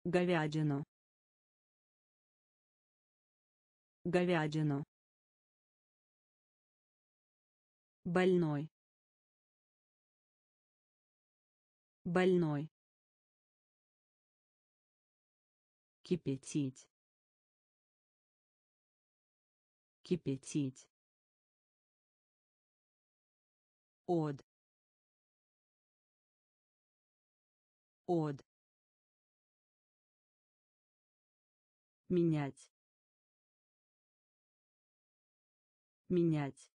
Говядину. Говядину. Больной. Больной кипятить. Кипятить. От от менять. Менять.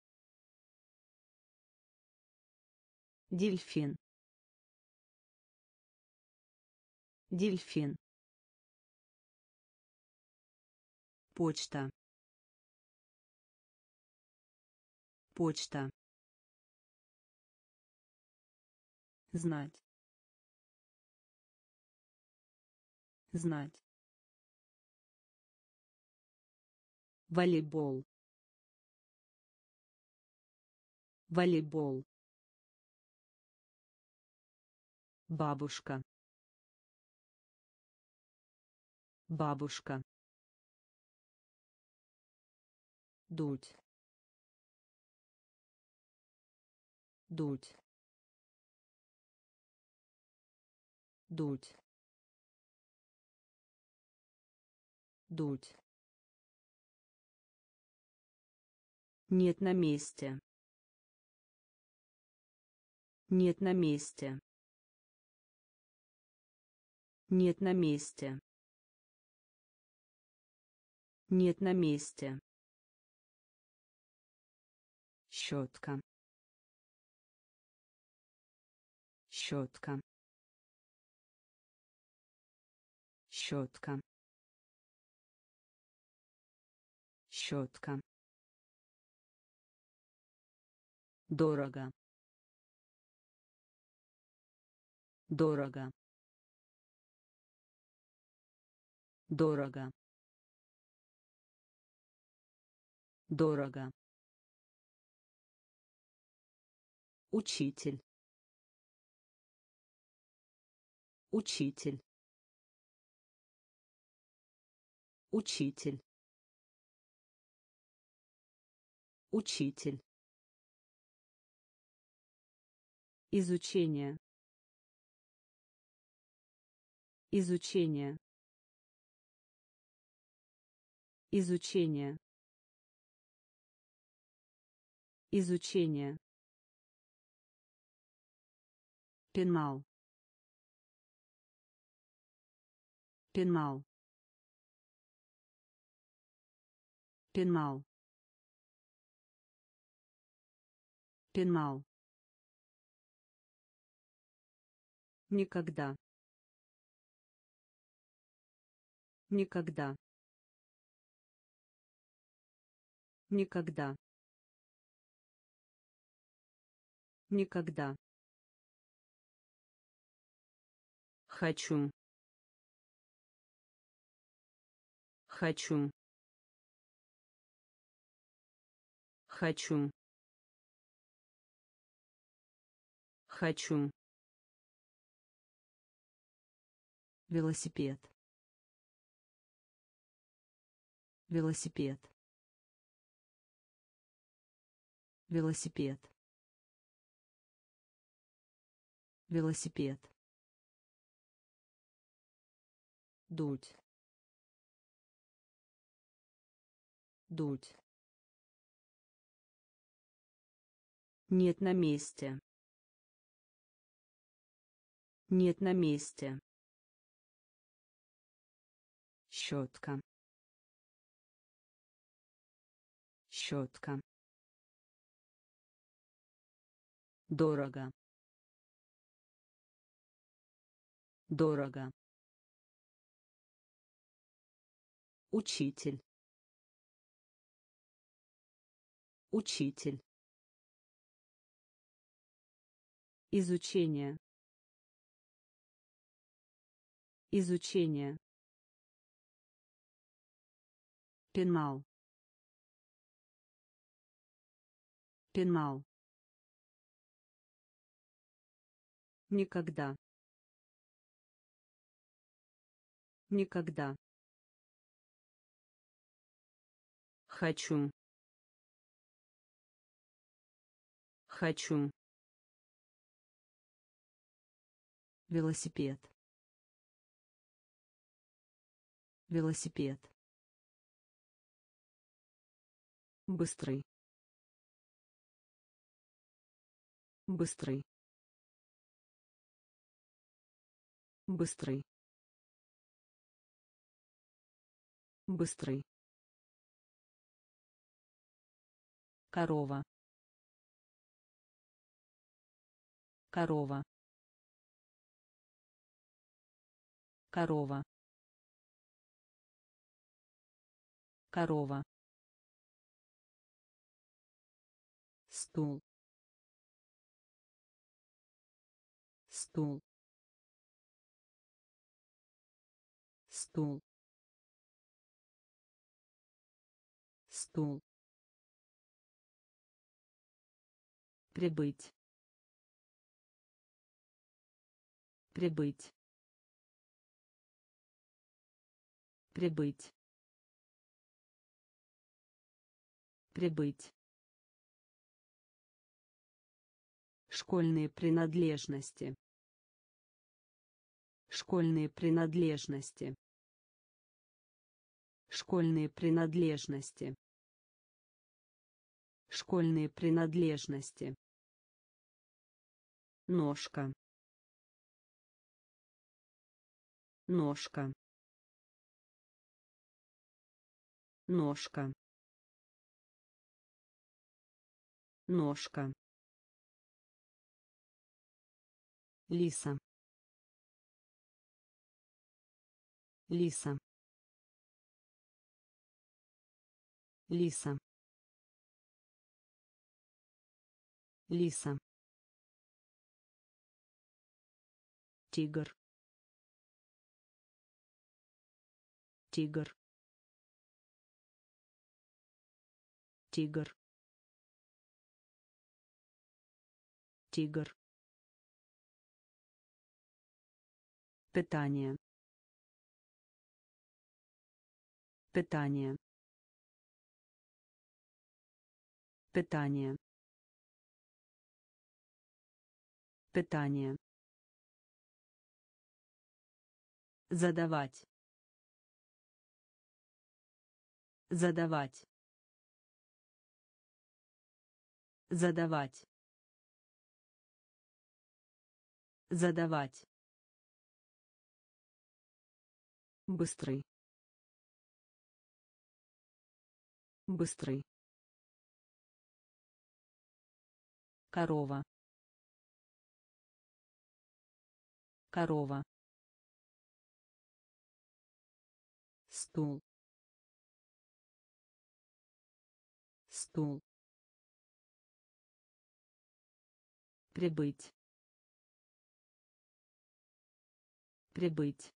Дельфин. Дельфин почта. Почта. Знать. Знать. Волейбол. Волейбол. Бабушка. Бабушка дуть дуть дуть дуть нет на месте. Нет на месте. Нет на месте. Нет на месте щетка. Щетка. Щетка. Щетка. Дорого. Дорого. Дорого. Дорого учитель. Учитель. Учитель. Учитель. Изучение. Изучение. Изучение. Изучение пенал. Пенал. Пенал. Пенал. Никогда. Никогда. Никогда. Никогда Хочу. Хочу. Хочу. Хочу. Велосипед. Велосипед. Велосипед. Велосипед. Дуть дуть нет на месте. Нет на месте. Щетка. Щетка. Дорого. Дорого Учитель. Учитель. Изучение. Изучение. Пенал. Пенал. Никогда. Никогда. Хочу. Хочу. Велосипед. Велосипед. Быстрый. Быстрый. Быстрый. Быстрый. Корова. Корова. Корова. Корова. Стул. Стул. Стул. Стул прибыть прибыть прибыть Прибыть. Школьные принадлежности. Школьные принадлежности. Школьные принадлежности. Школьные принадлежности. Ножка. Ножка. Ножка. Ножка. Лиса. Лиса. Лиса. Лиса. Тигр. Тигр. Тигр. Тигр. Питание. Питание. Питание. Питание. Задавать. Задавать. Задавать. Задавать. Быстрый. Быстрый. Корова. Корова. Стул. Стул. Прибыть. Прибыть.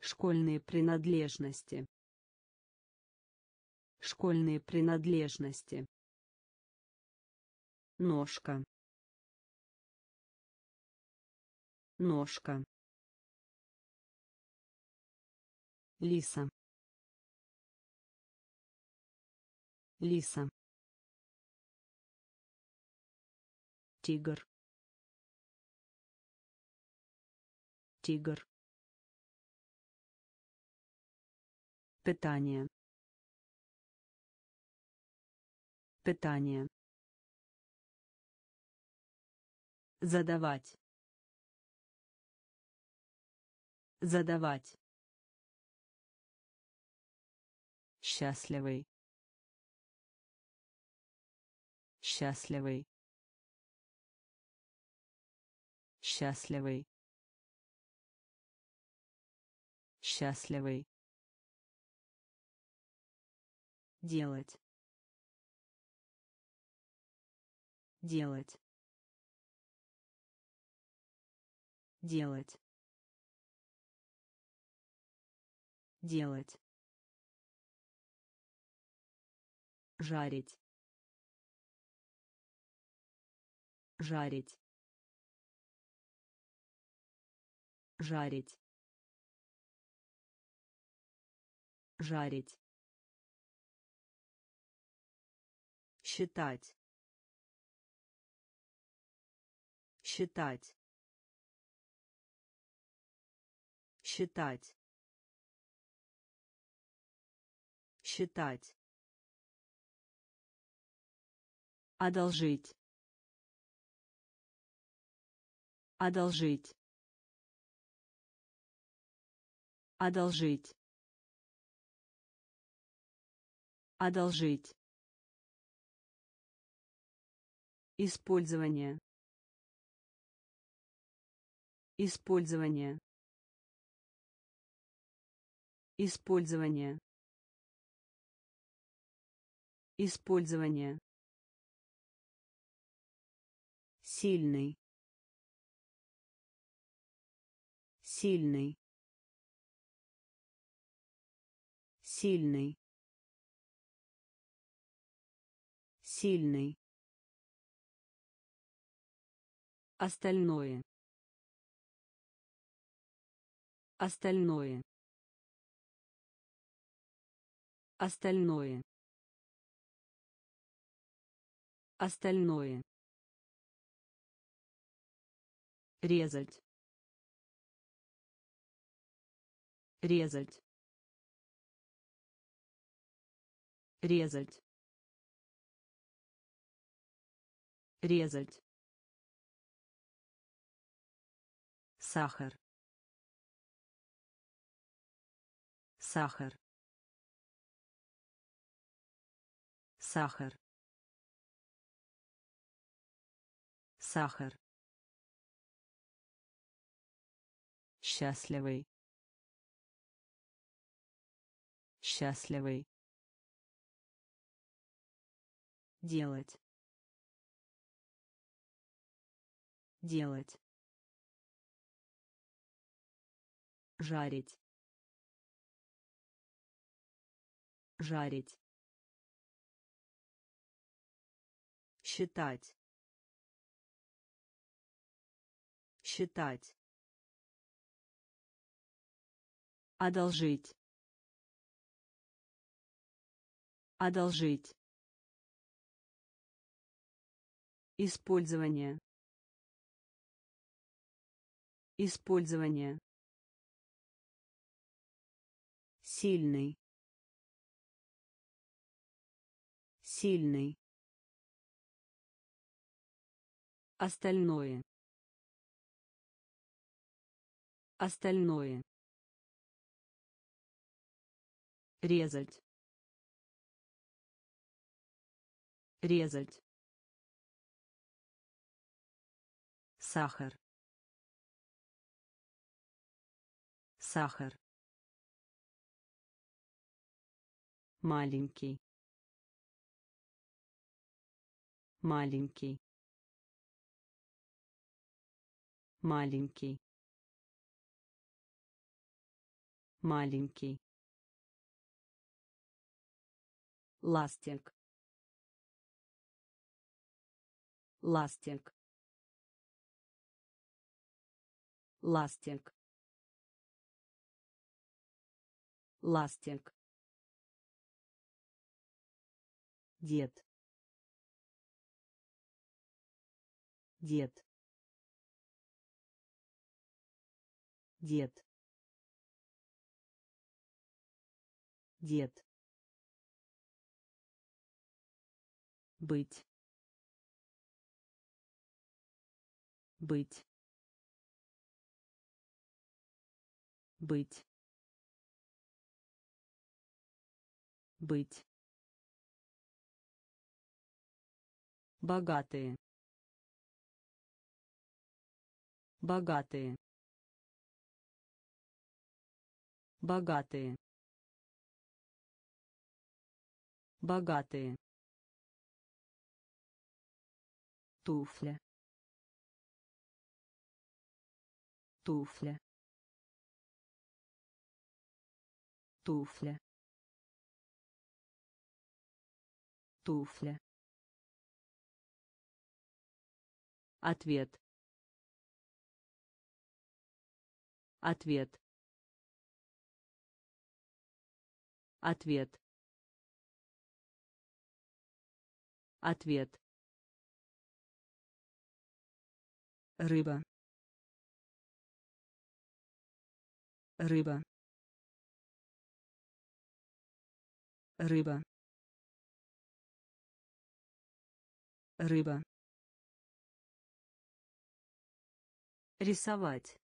Школьные принадлежности. Школьные принадлежности. Ножка. Ножка. Лиса. Лиса. Тигр. Тигр. Питание. Питание. Задавать. Задавать. Счастливый. Счастливый. Счастливый. Счастливый. делать делать делать делать жарить. Жарить. Жарить. Жарить. Считать. Считать. Считать. Считать одолжить одолжить одолжить одолжить Использование. Использование. Использование. Использование. Сильный. Сильный. Сильный. Сильный. Остальное. Остальное. Остальное. Остальное. Резать. Резать. Резать. Резать. Сахар. Сахар. Сахар. Сахар счастливый. Счастливый. Делать. Делать. Жарить. Жарить. Считать. Считать одолжить. Одолжить. Использование. Использование. Сильный. Сильный. Остальное. Остальное резать. Резать. Сахар. Сахар. Маленький. Маленький. Маленький. Маленький ластик ластик ластик ластик дед. Дед. Дед. Дед быть. Быть. Быть. Быть. Богатые. Богатые. Богатые. Богатые туфля. Туфля. Туфля. Туфля. Ответ. Ответ. Ответ. Ответ рыба. Рыба. Рыба. Рыба. Рисовать.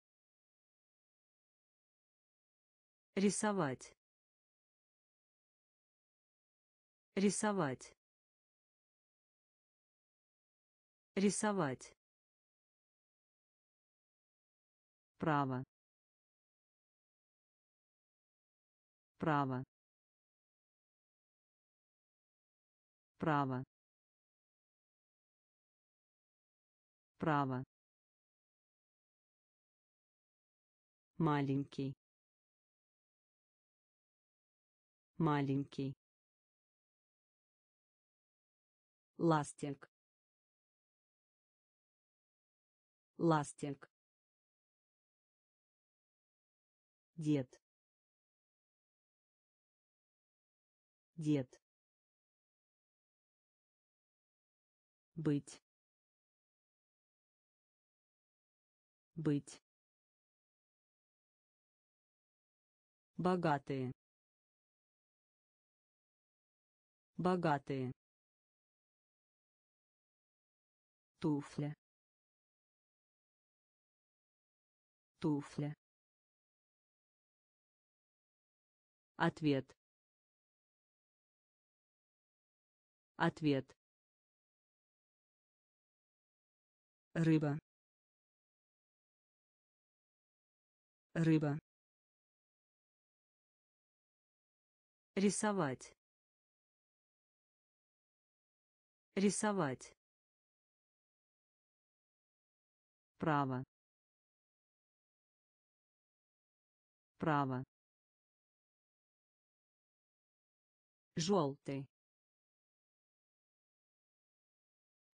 Рисовать. Рисовать. Рисовать право. Право. Право. Право. Маленький. Маленький. Ластик. Ластик дед. Дед. Быть. Быть. Богатые. Богатые. Туфля. Туфля ответ. Ответ. Рыба. Рыба. Рисовать. Рисовать. Право. Право желтый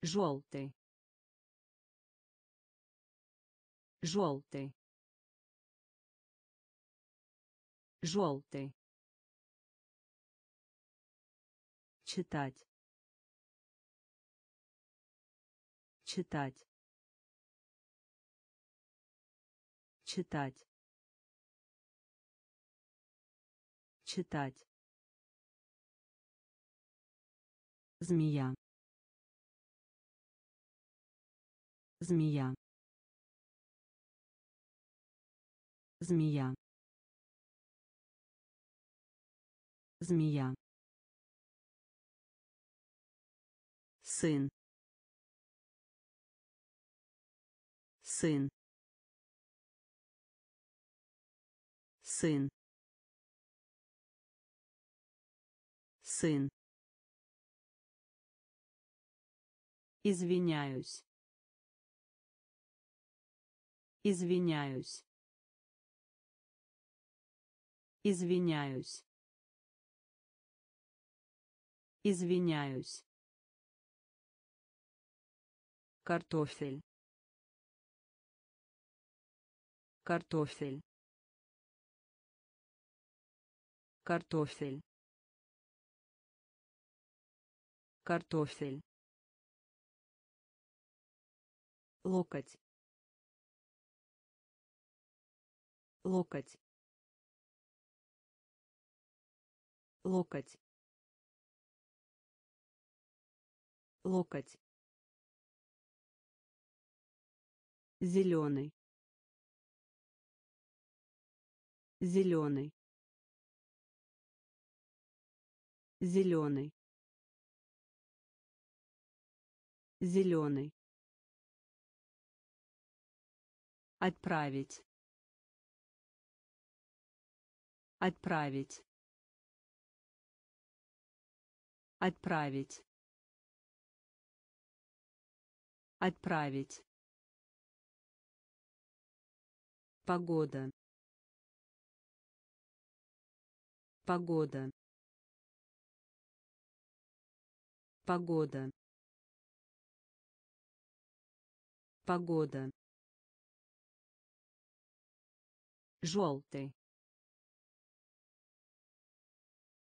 желтый желтый желтый. Читать. Читать. Читать. Читать змея змея змея змея сын сын сын сын извиняюсь. Извиняюсь. Извиняюсь. Извиняюсь. Картофель. Картофель. Картофель. Картофель локоть. Локоть. Локоть. Локоть. Зеленый зеленый зеленый зеленый отправить. Отправить. Отправить. Отправить. Погода. Погода. Погода. Погода желтый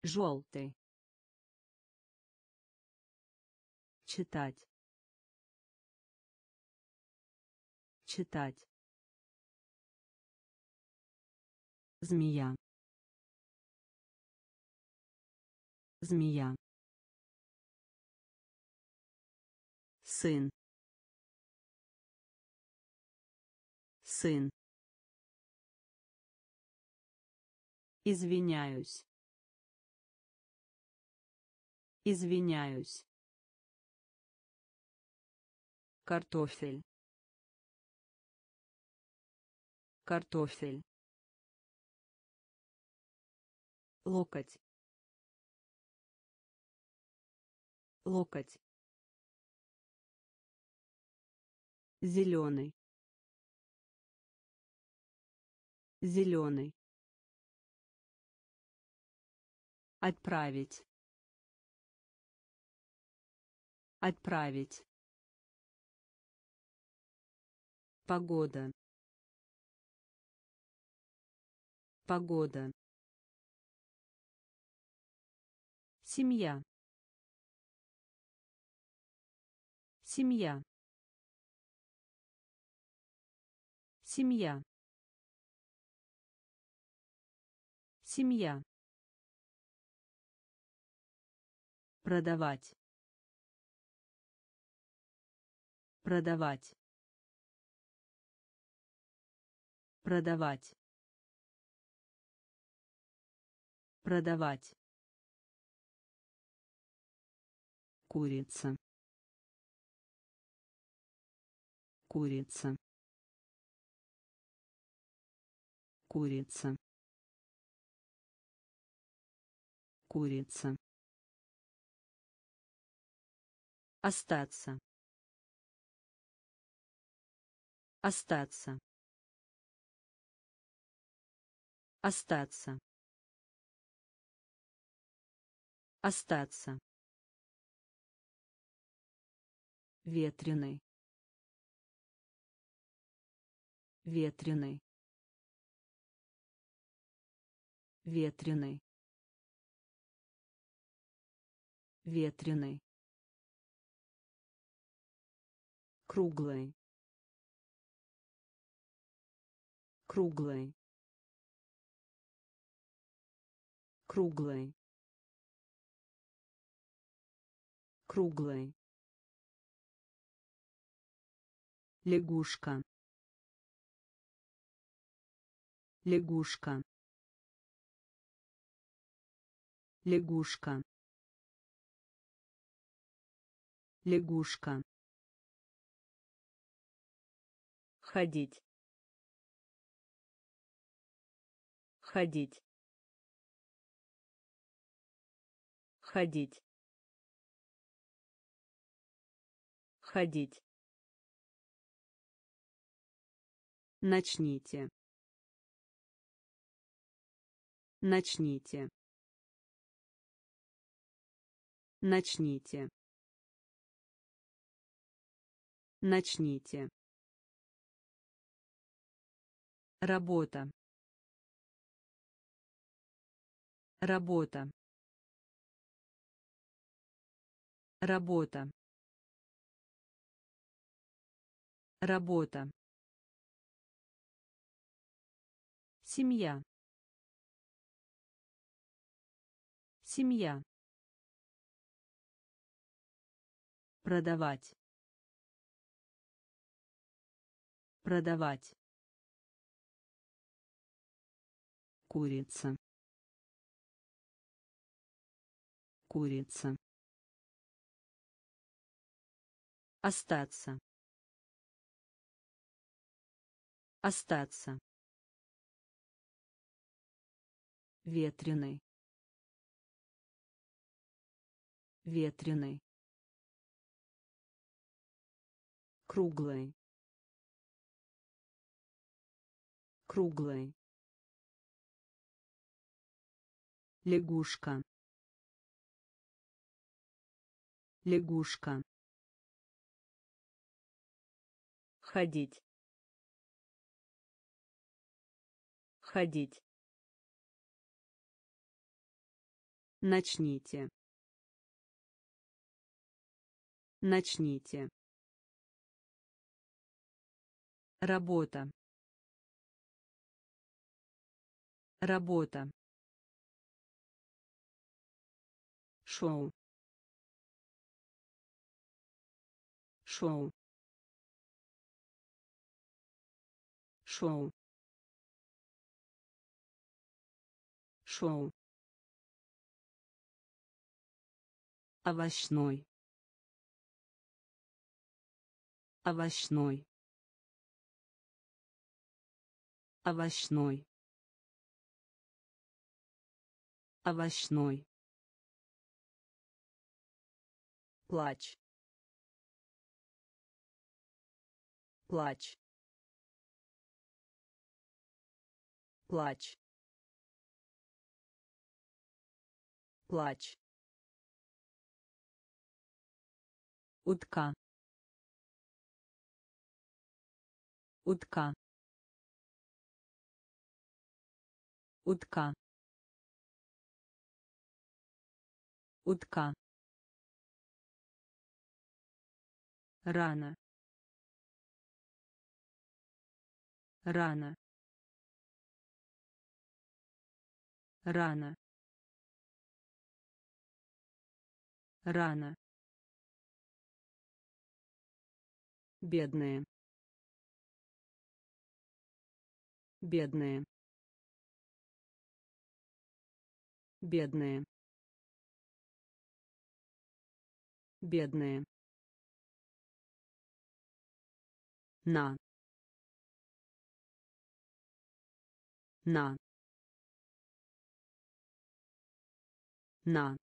желтый читать читать змея змея сын сын извиняюсь. Извиняюсь. Картофель. Картофель. Локоть. Локоть. Зеленый. Зеленый отправить отправить погода погода Семья. Семья. Семья. Семья. Продавать. Продавать. Продавать. Продавать. Курица. Курица. Курица. Курица. Остаться. Остаться. Остаться. Остаться. Ветреный. Ветреный. Ветреный. Ветреный. Круглый. Круглый. Круглый. Круглый. Лягушка. Лягушка. Лягушка. Лягушка. Ходить. Ходить. Ходить. Ходить. Начните. Начните. Начните. Начните. Работа. Работа. Работа. Работа. Семья. Семья. Продавать. Продавать. Курица. Курица. Остаться. Остаться. Ветреный. Ветреный. Круглый. Круглый. Лягушка. Лягушка. Ходить. Ходить. Начните. Начните. Работа. Работа. Шоу. Шоу. Шоу. Шоу. овощной овощной овощной овощной плач. Плач. Плач. Плач. Утка. Утка. Утка. Утка рано. Рано. Рано. Рано. Бедные. Бедные. Бедные. Бедные на. На. На.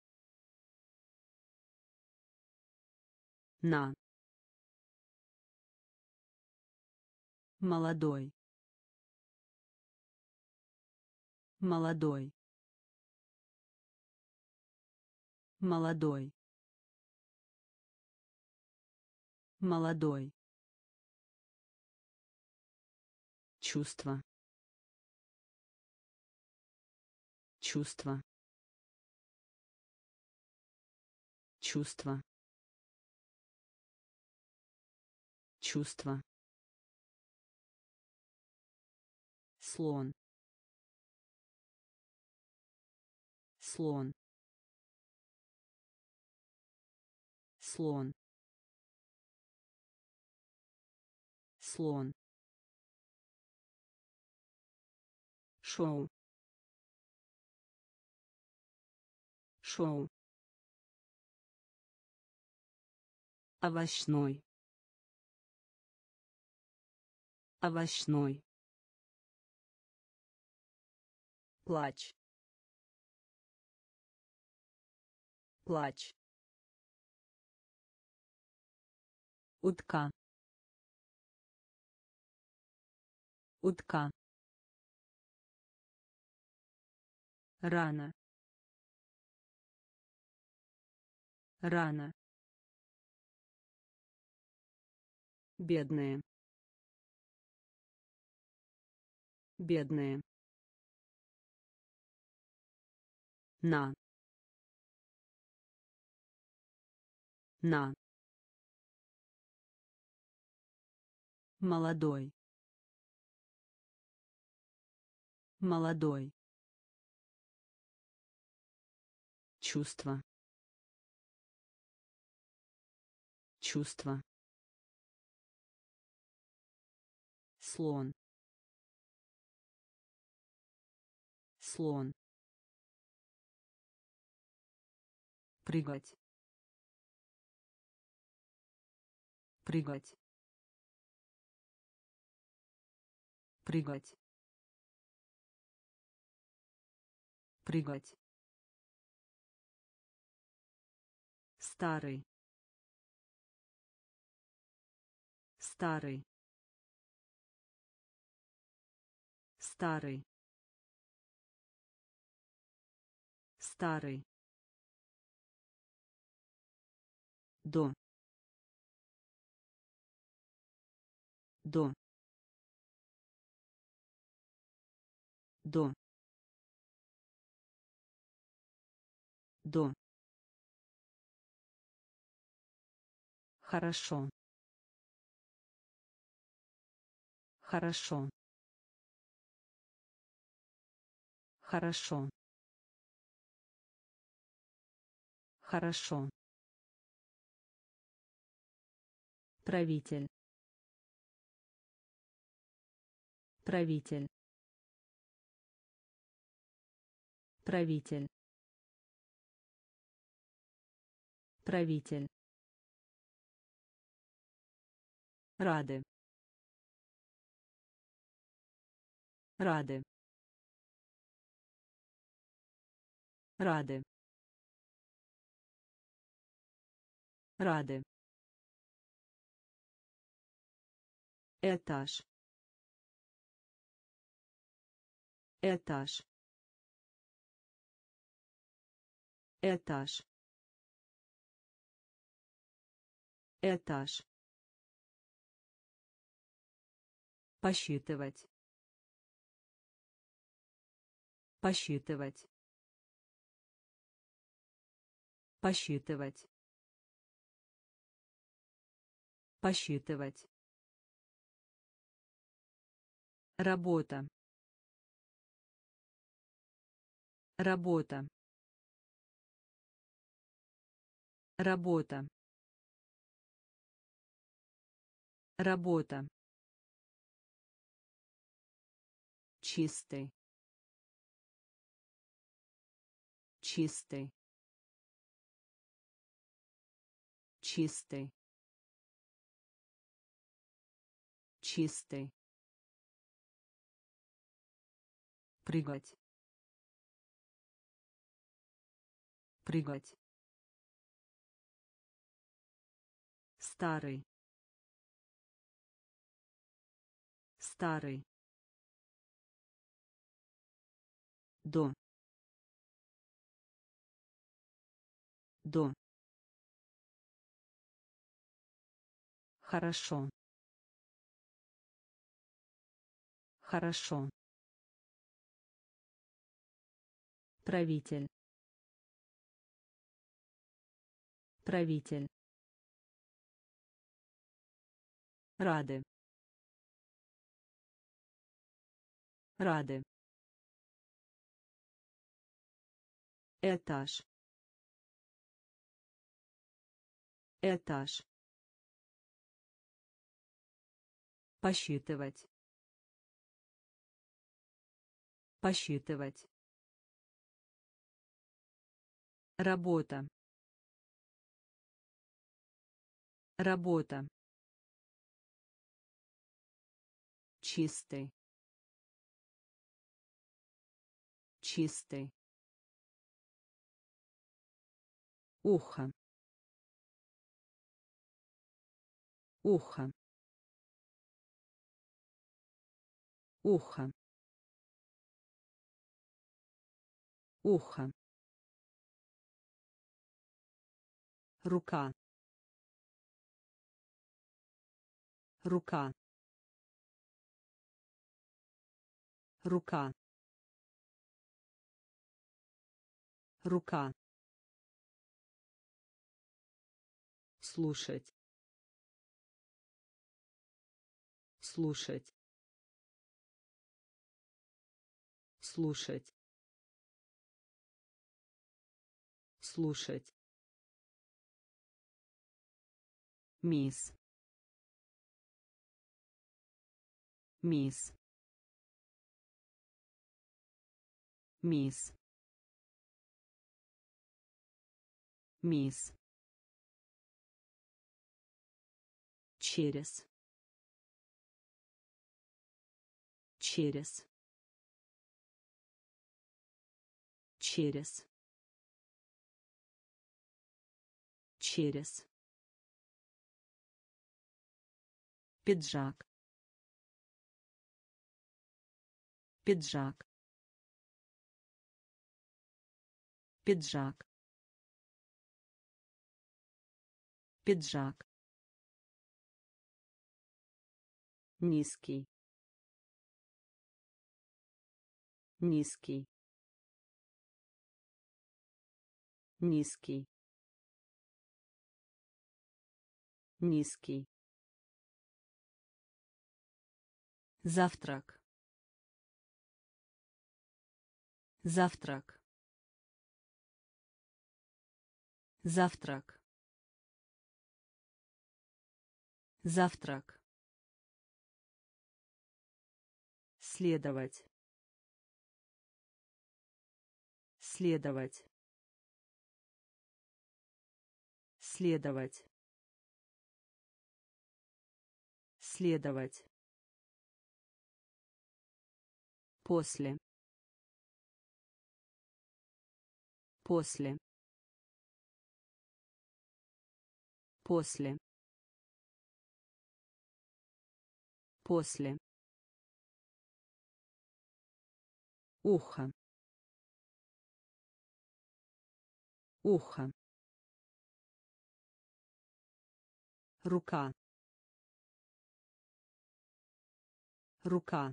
На. Молодой. Молодой. Молодой. Молодой чувство чувство чувство чувство слон. Слон. Слон. Слон шоу. Шоу. Овощной. Овощной. Плач. Плач. Утка. Утка рано. Рано. Бедные. Бедные. На. На. Молодой. Молодой чувство чувство слон. Слон. Прыгать. Прыгать. Прыгать. Прыгать старый. Старый. Старый. Старый. До. До. До. До хорошо. Хорошо. Хорошо. Хорошо. Правитель. Правитель. Правитель. Правитель рады. Рады. Рады. Рады. Этаж. Этаж. Этаж. Этаж посчитывать. Посчитывать. Посчитывать. Посчитывать. Работа. Работа. Работа. Работа чистый. Чистый. Чистый. Чистый. Прыгать. Прыгать. Старый. Старый до до хорошо. Хорошо. Правитель. Правитель. Рады. Рады этаж. Этаж. Посчитывать. Посчитывать. Работа. Работа. Чистый. Чистый ухо. Ухо. Ухо. Ухо. Рука. Рука. Рука. Рука слушать. Слушать. Слушать. Слушать. Мисс. Мисс. Мисс. Мисс через. Через. Через. Через. Пиджак. Пиджак. Пиджак. Пиджак низкий. Низкий. Низкий. Низкий. Завтрак. Завтрак. Завтрак. Завтрак следовать. Следовать. Следовать. Следовать. После. После. После. После ухо. Ухо. Рука. Рука.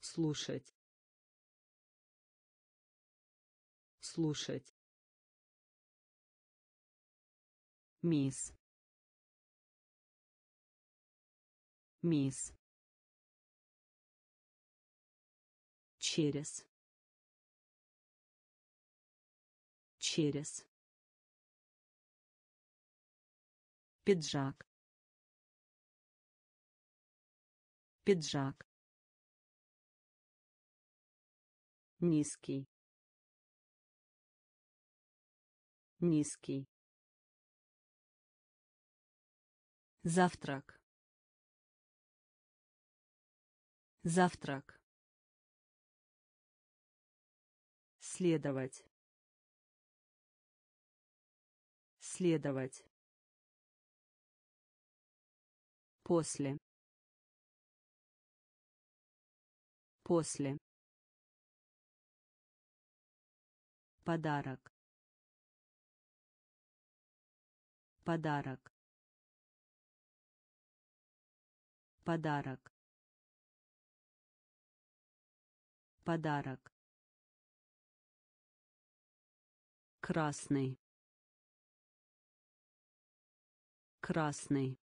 Слушать. Слушать. Мисс. Мисс через. Через. Пиджак. Пиджак. Низкий. Низкий. Завтрак. Завтрак следовать. Следовать. После. После. Подарок. Подарок. Подарок. Подарок красный. Красный.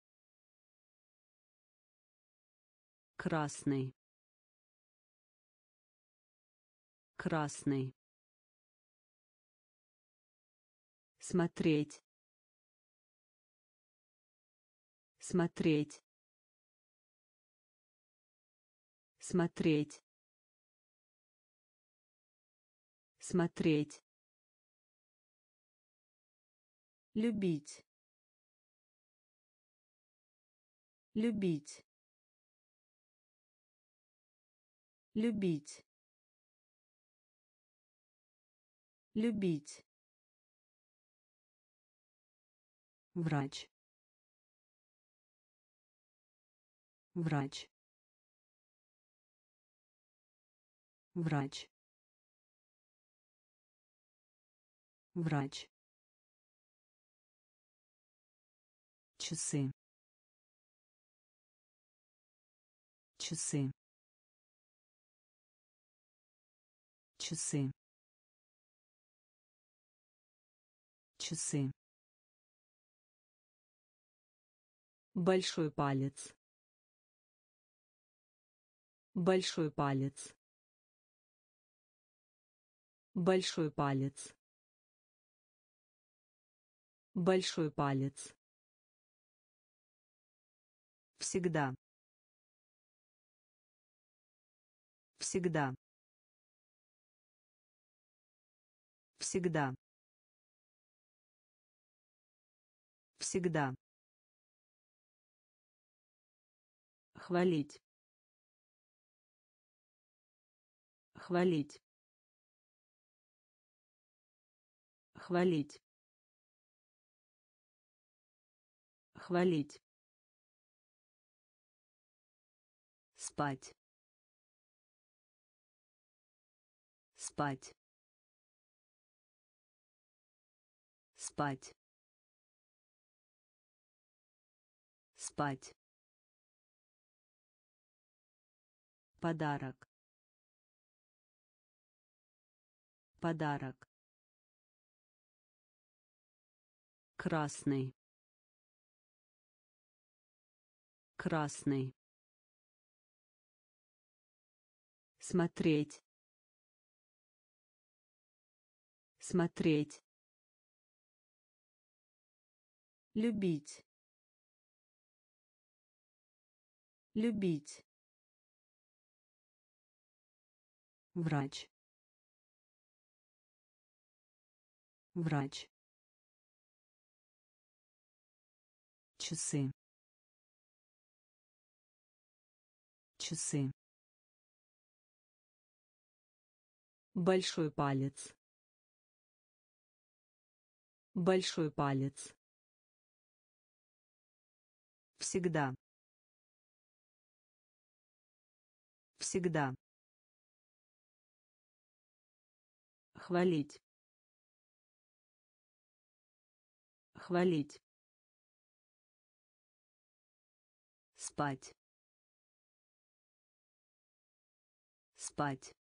Красный. Красный. Смотреть. Смотреть. Смотреть. Смотреть любить. Любить. Любить. Любить. Врач. Врач. Врач. Врач часы. Часы. Часы. Часы. Большой палец. Большой палец. Большой палец. Большой палец всегда. Всегда. Всегда. Всегда. Хвалить. Хвалить. Хвалить. Хвалить спать. Спать. Спать. Спать. Подарок. Подарок. Красный. Красный смотреть. Смотреть. Любить. Любить. Врач. Врач. Часы. Часы большой палец. Большой палец. Всегда. Всегда. Хвалить. Хвалить. Спать. Спать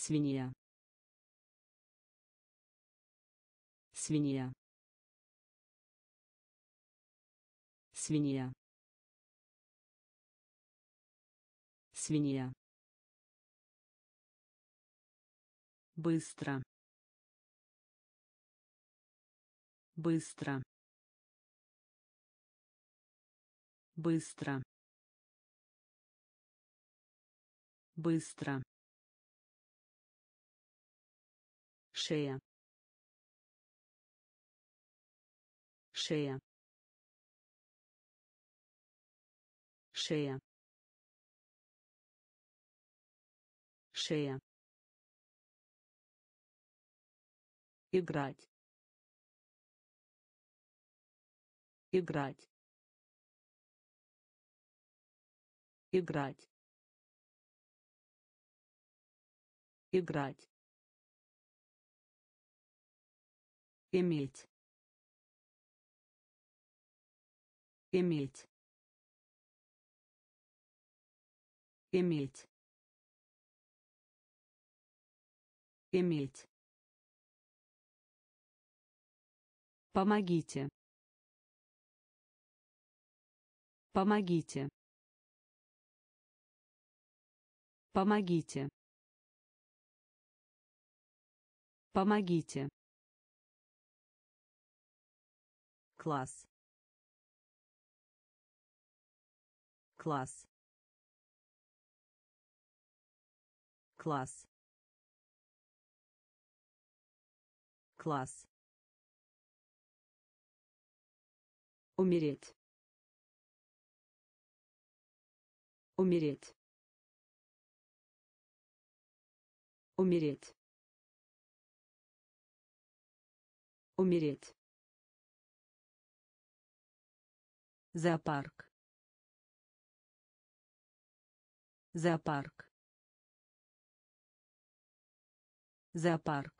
свинья. Свинья. Свинья. Свинья. Быстро. Быстро. Быстро. Быстро шея. Шея. Шея. Шея. Играть. Играть. Играть. Играть иметь. Иметь. Иметь. Иметь. Помогите. Помогите. Помогите. Помогите класс. Класс. Класс. Класс. Умереть. Умереть. Умереть. Умереть зоопарк. Зоопарк. Зоопарк.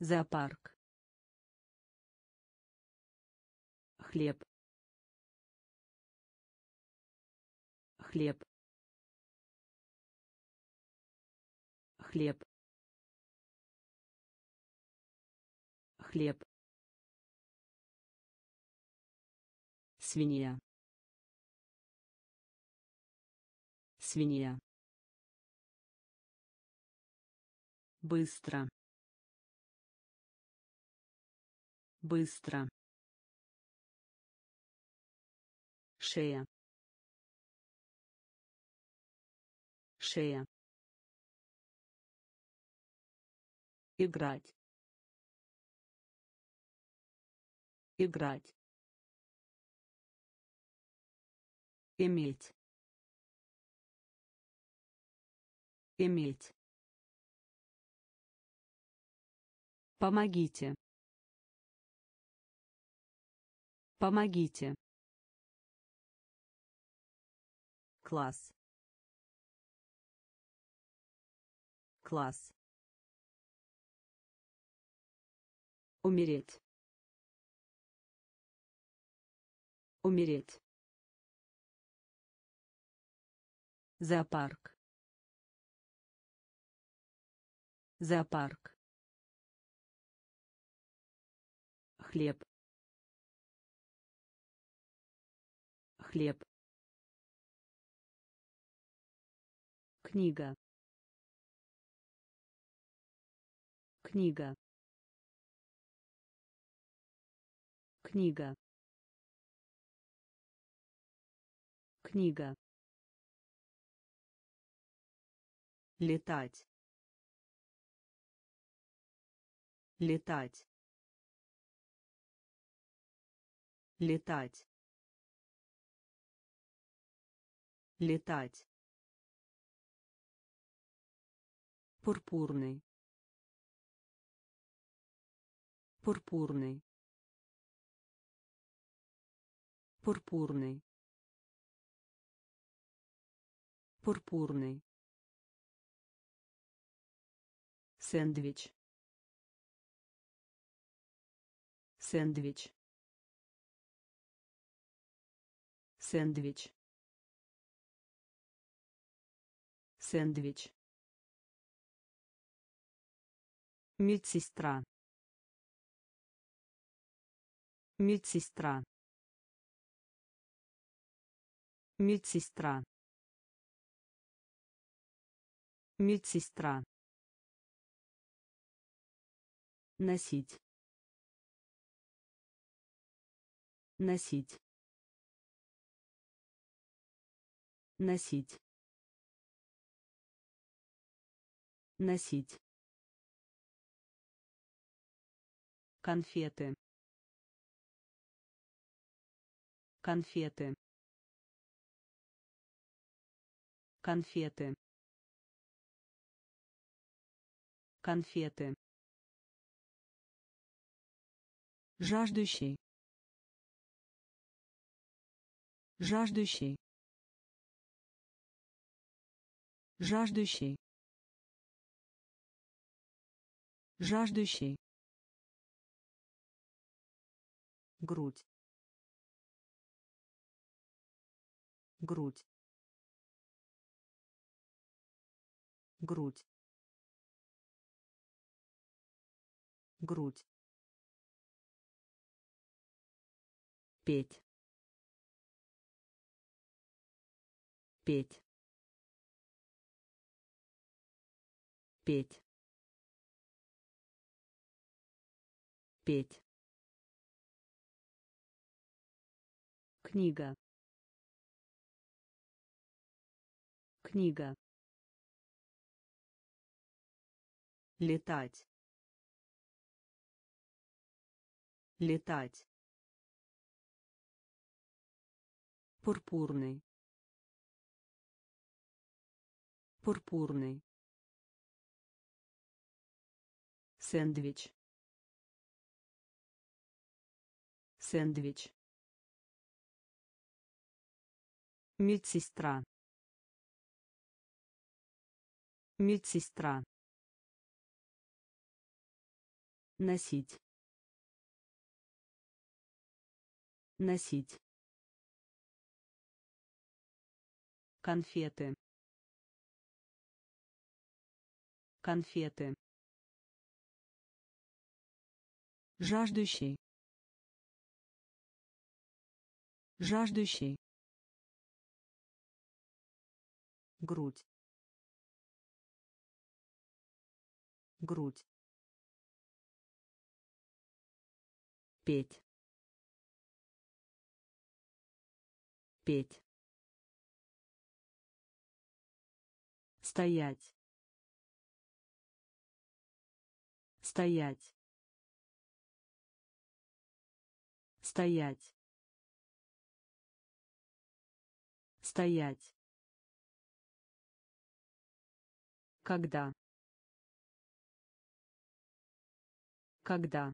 Зоопарк. Хлеб. Хлеб. Хлеб. Хлеб свинья. Свинья. Быстро. Быстро. Шея. Шея. Играть. Играть иметь. Иметь. Помогите. Помогите. Класс. Класс. Умереть. Умереть зоопарк. Зоопарк. Хлеб. Хлеб. Книга. Книга. Книга. Книга летать. Летать. Летать. Летать. Пурпурный. Пурпурный. Пурпурный. Пурпурный сэндвич. Сэндвич. Сэндвич. Сэндвич. Медсестра. Медсестра. Медсестра. Медсестра носить носить носить носить. Конфеты конфеты конфеты. Конфеты жаждущий. Жаждущий. Жаждущий. Жаждущий. Грудь. Грудь. Грудь. Грудь петь. Петь. Петь. Петь. Книга. Книга. Летать. Летать пурпурный пурпурный сэндвич сэндвич медсестра. Медсестра. Носить. Носить конфеты. Конфеты. Жаждущий. Жаждущий. Грудь. Грудь. Петь. Петь стоять. Стоять. Стоять. Стоять. Когда? Когда?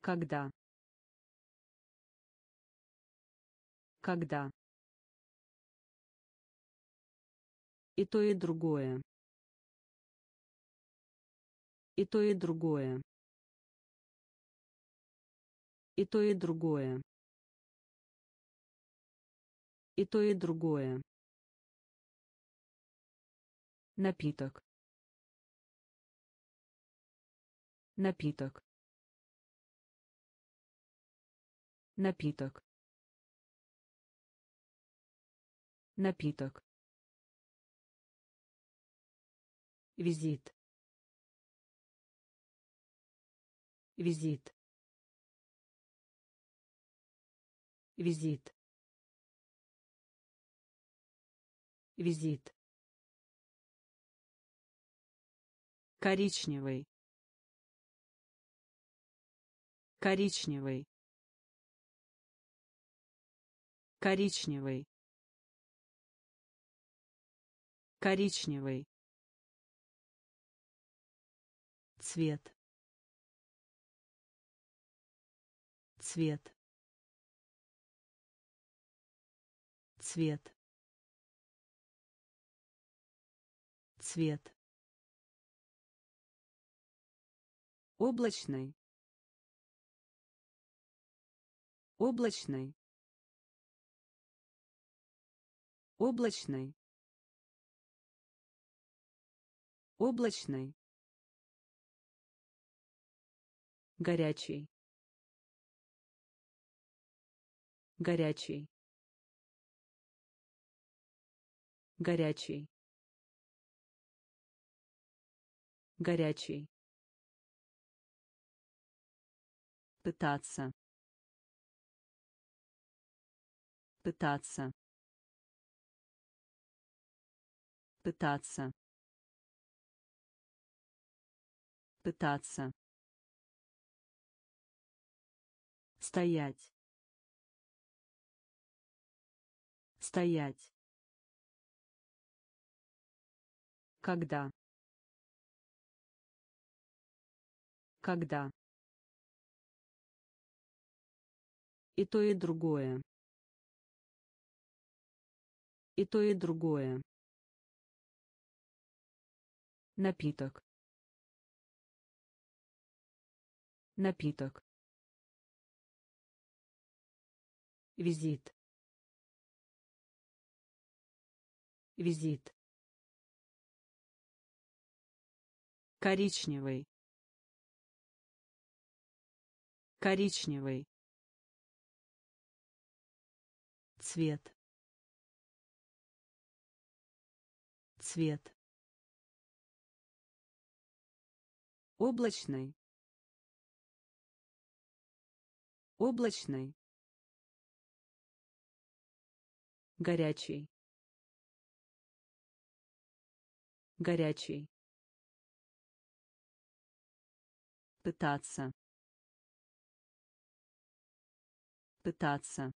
Когда? Когда и то и другое. И то и другое. И то и другое. И то и другое. Напиток. Напиток. Напиток. Напиток визит. Визит. Визит. Визит. Коричневый. Коричневый. Коричневый. Коричневый цвет. Цвет. Цвет. Цвет. Облачный. Облачный. Облачный. Облачный горячий. Горячий. Горячий. Горячий. Пытаться. Пытаться. Пытаться. Пытаться стоять. Стоять. Когда? Когда? И то и другое. И то и другое. Напиток. Напиток визит. Визит. Коричневый. Коричневый. Цвет. Цвет. Облачный. Облачный горячий. Горячий. Пытаться. Пытаться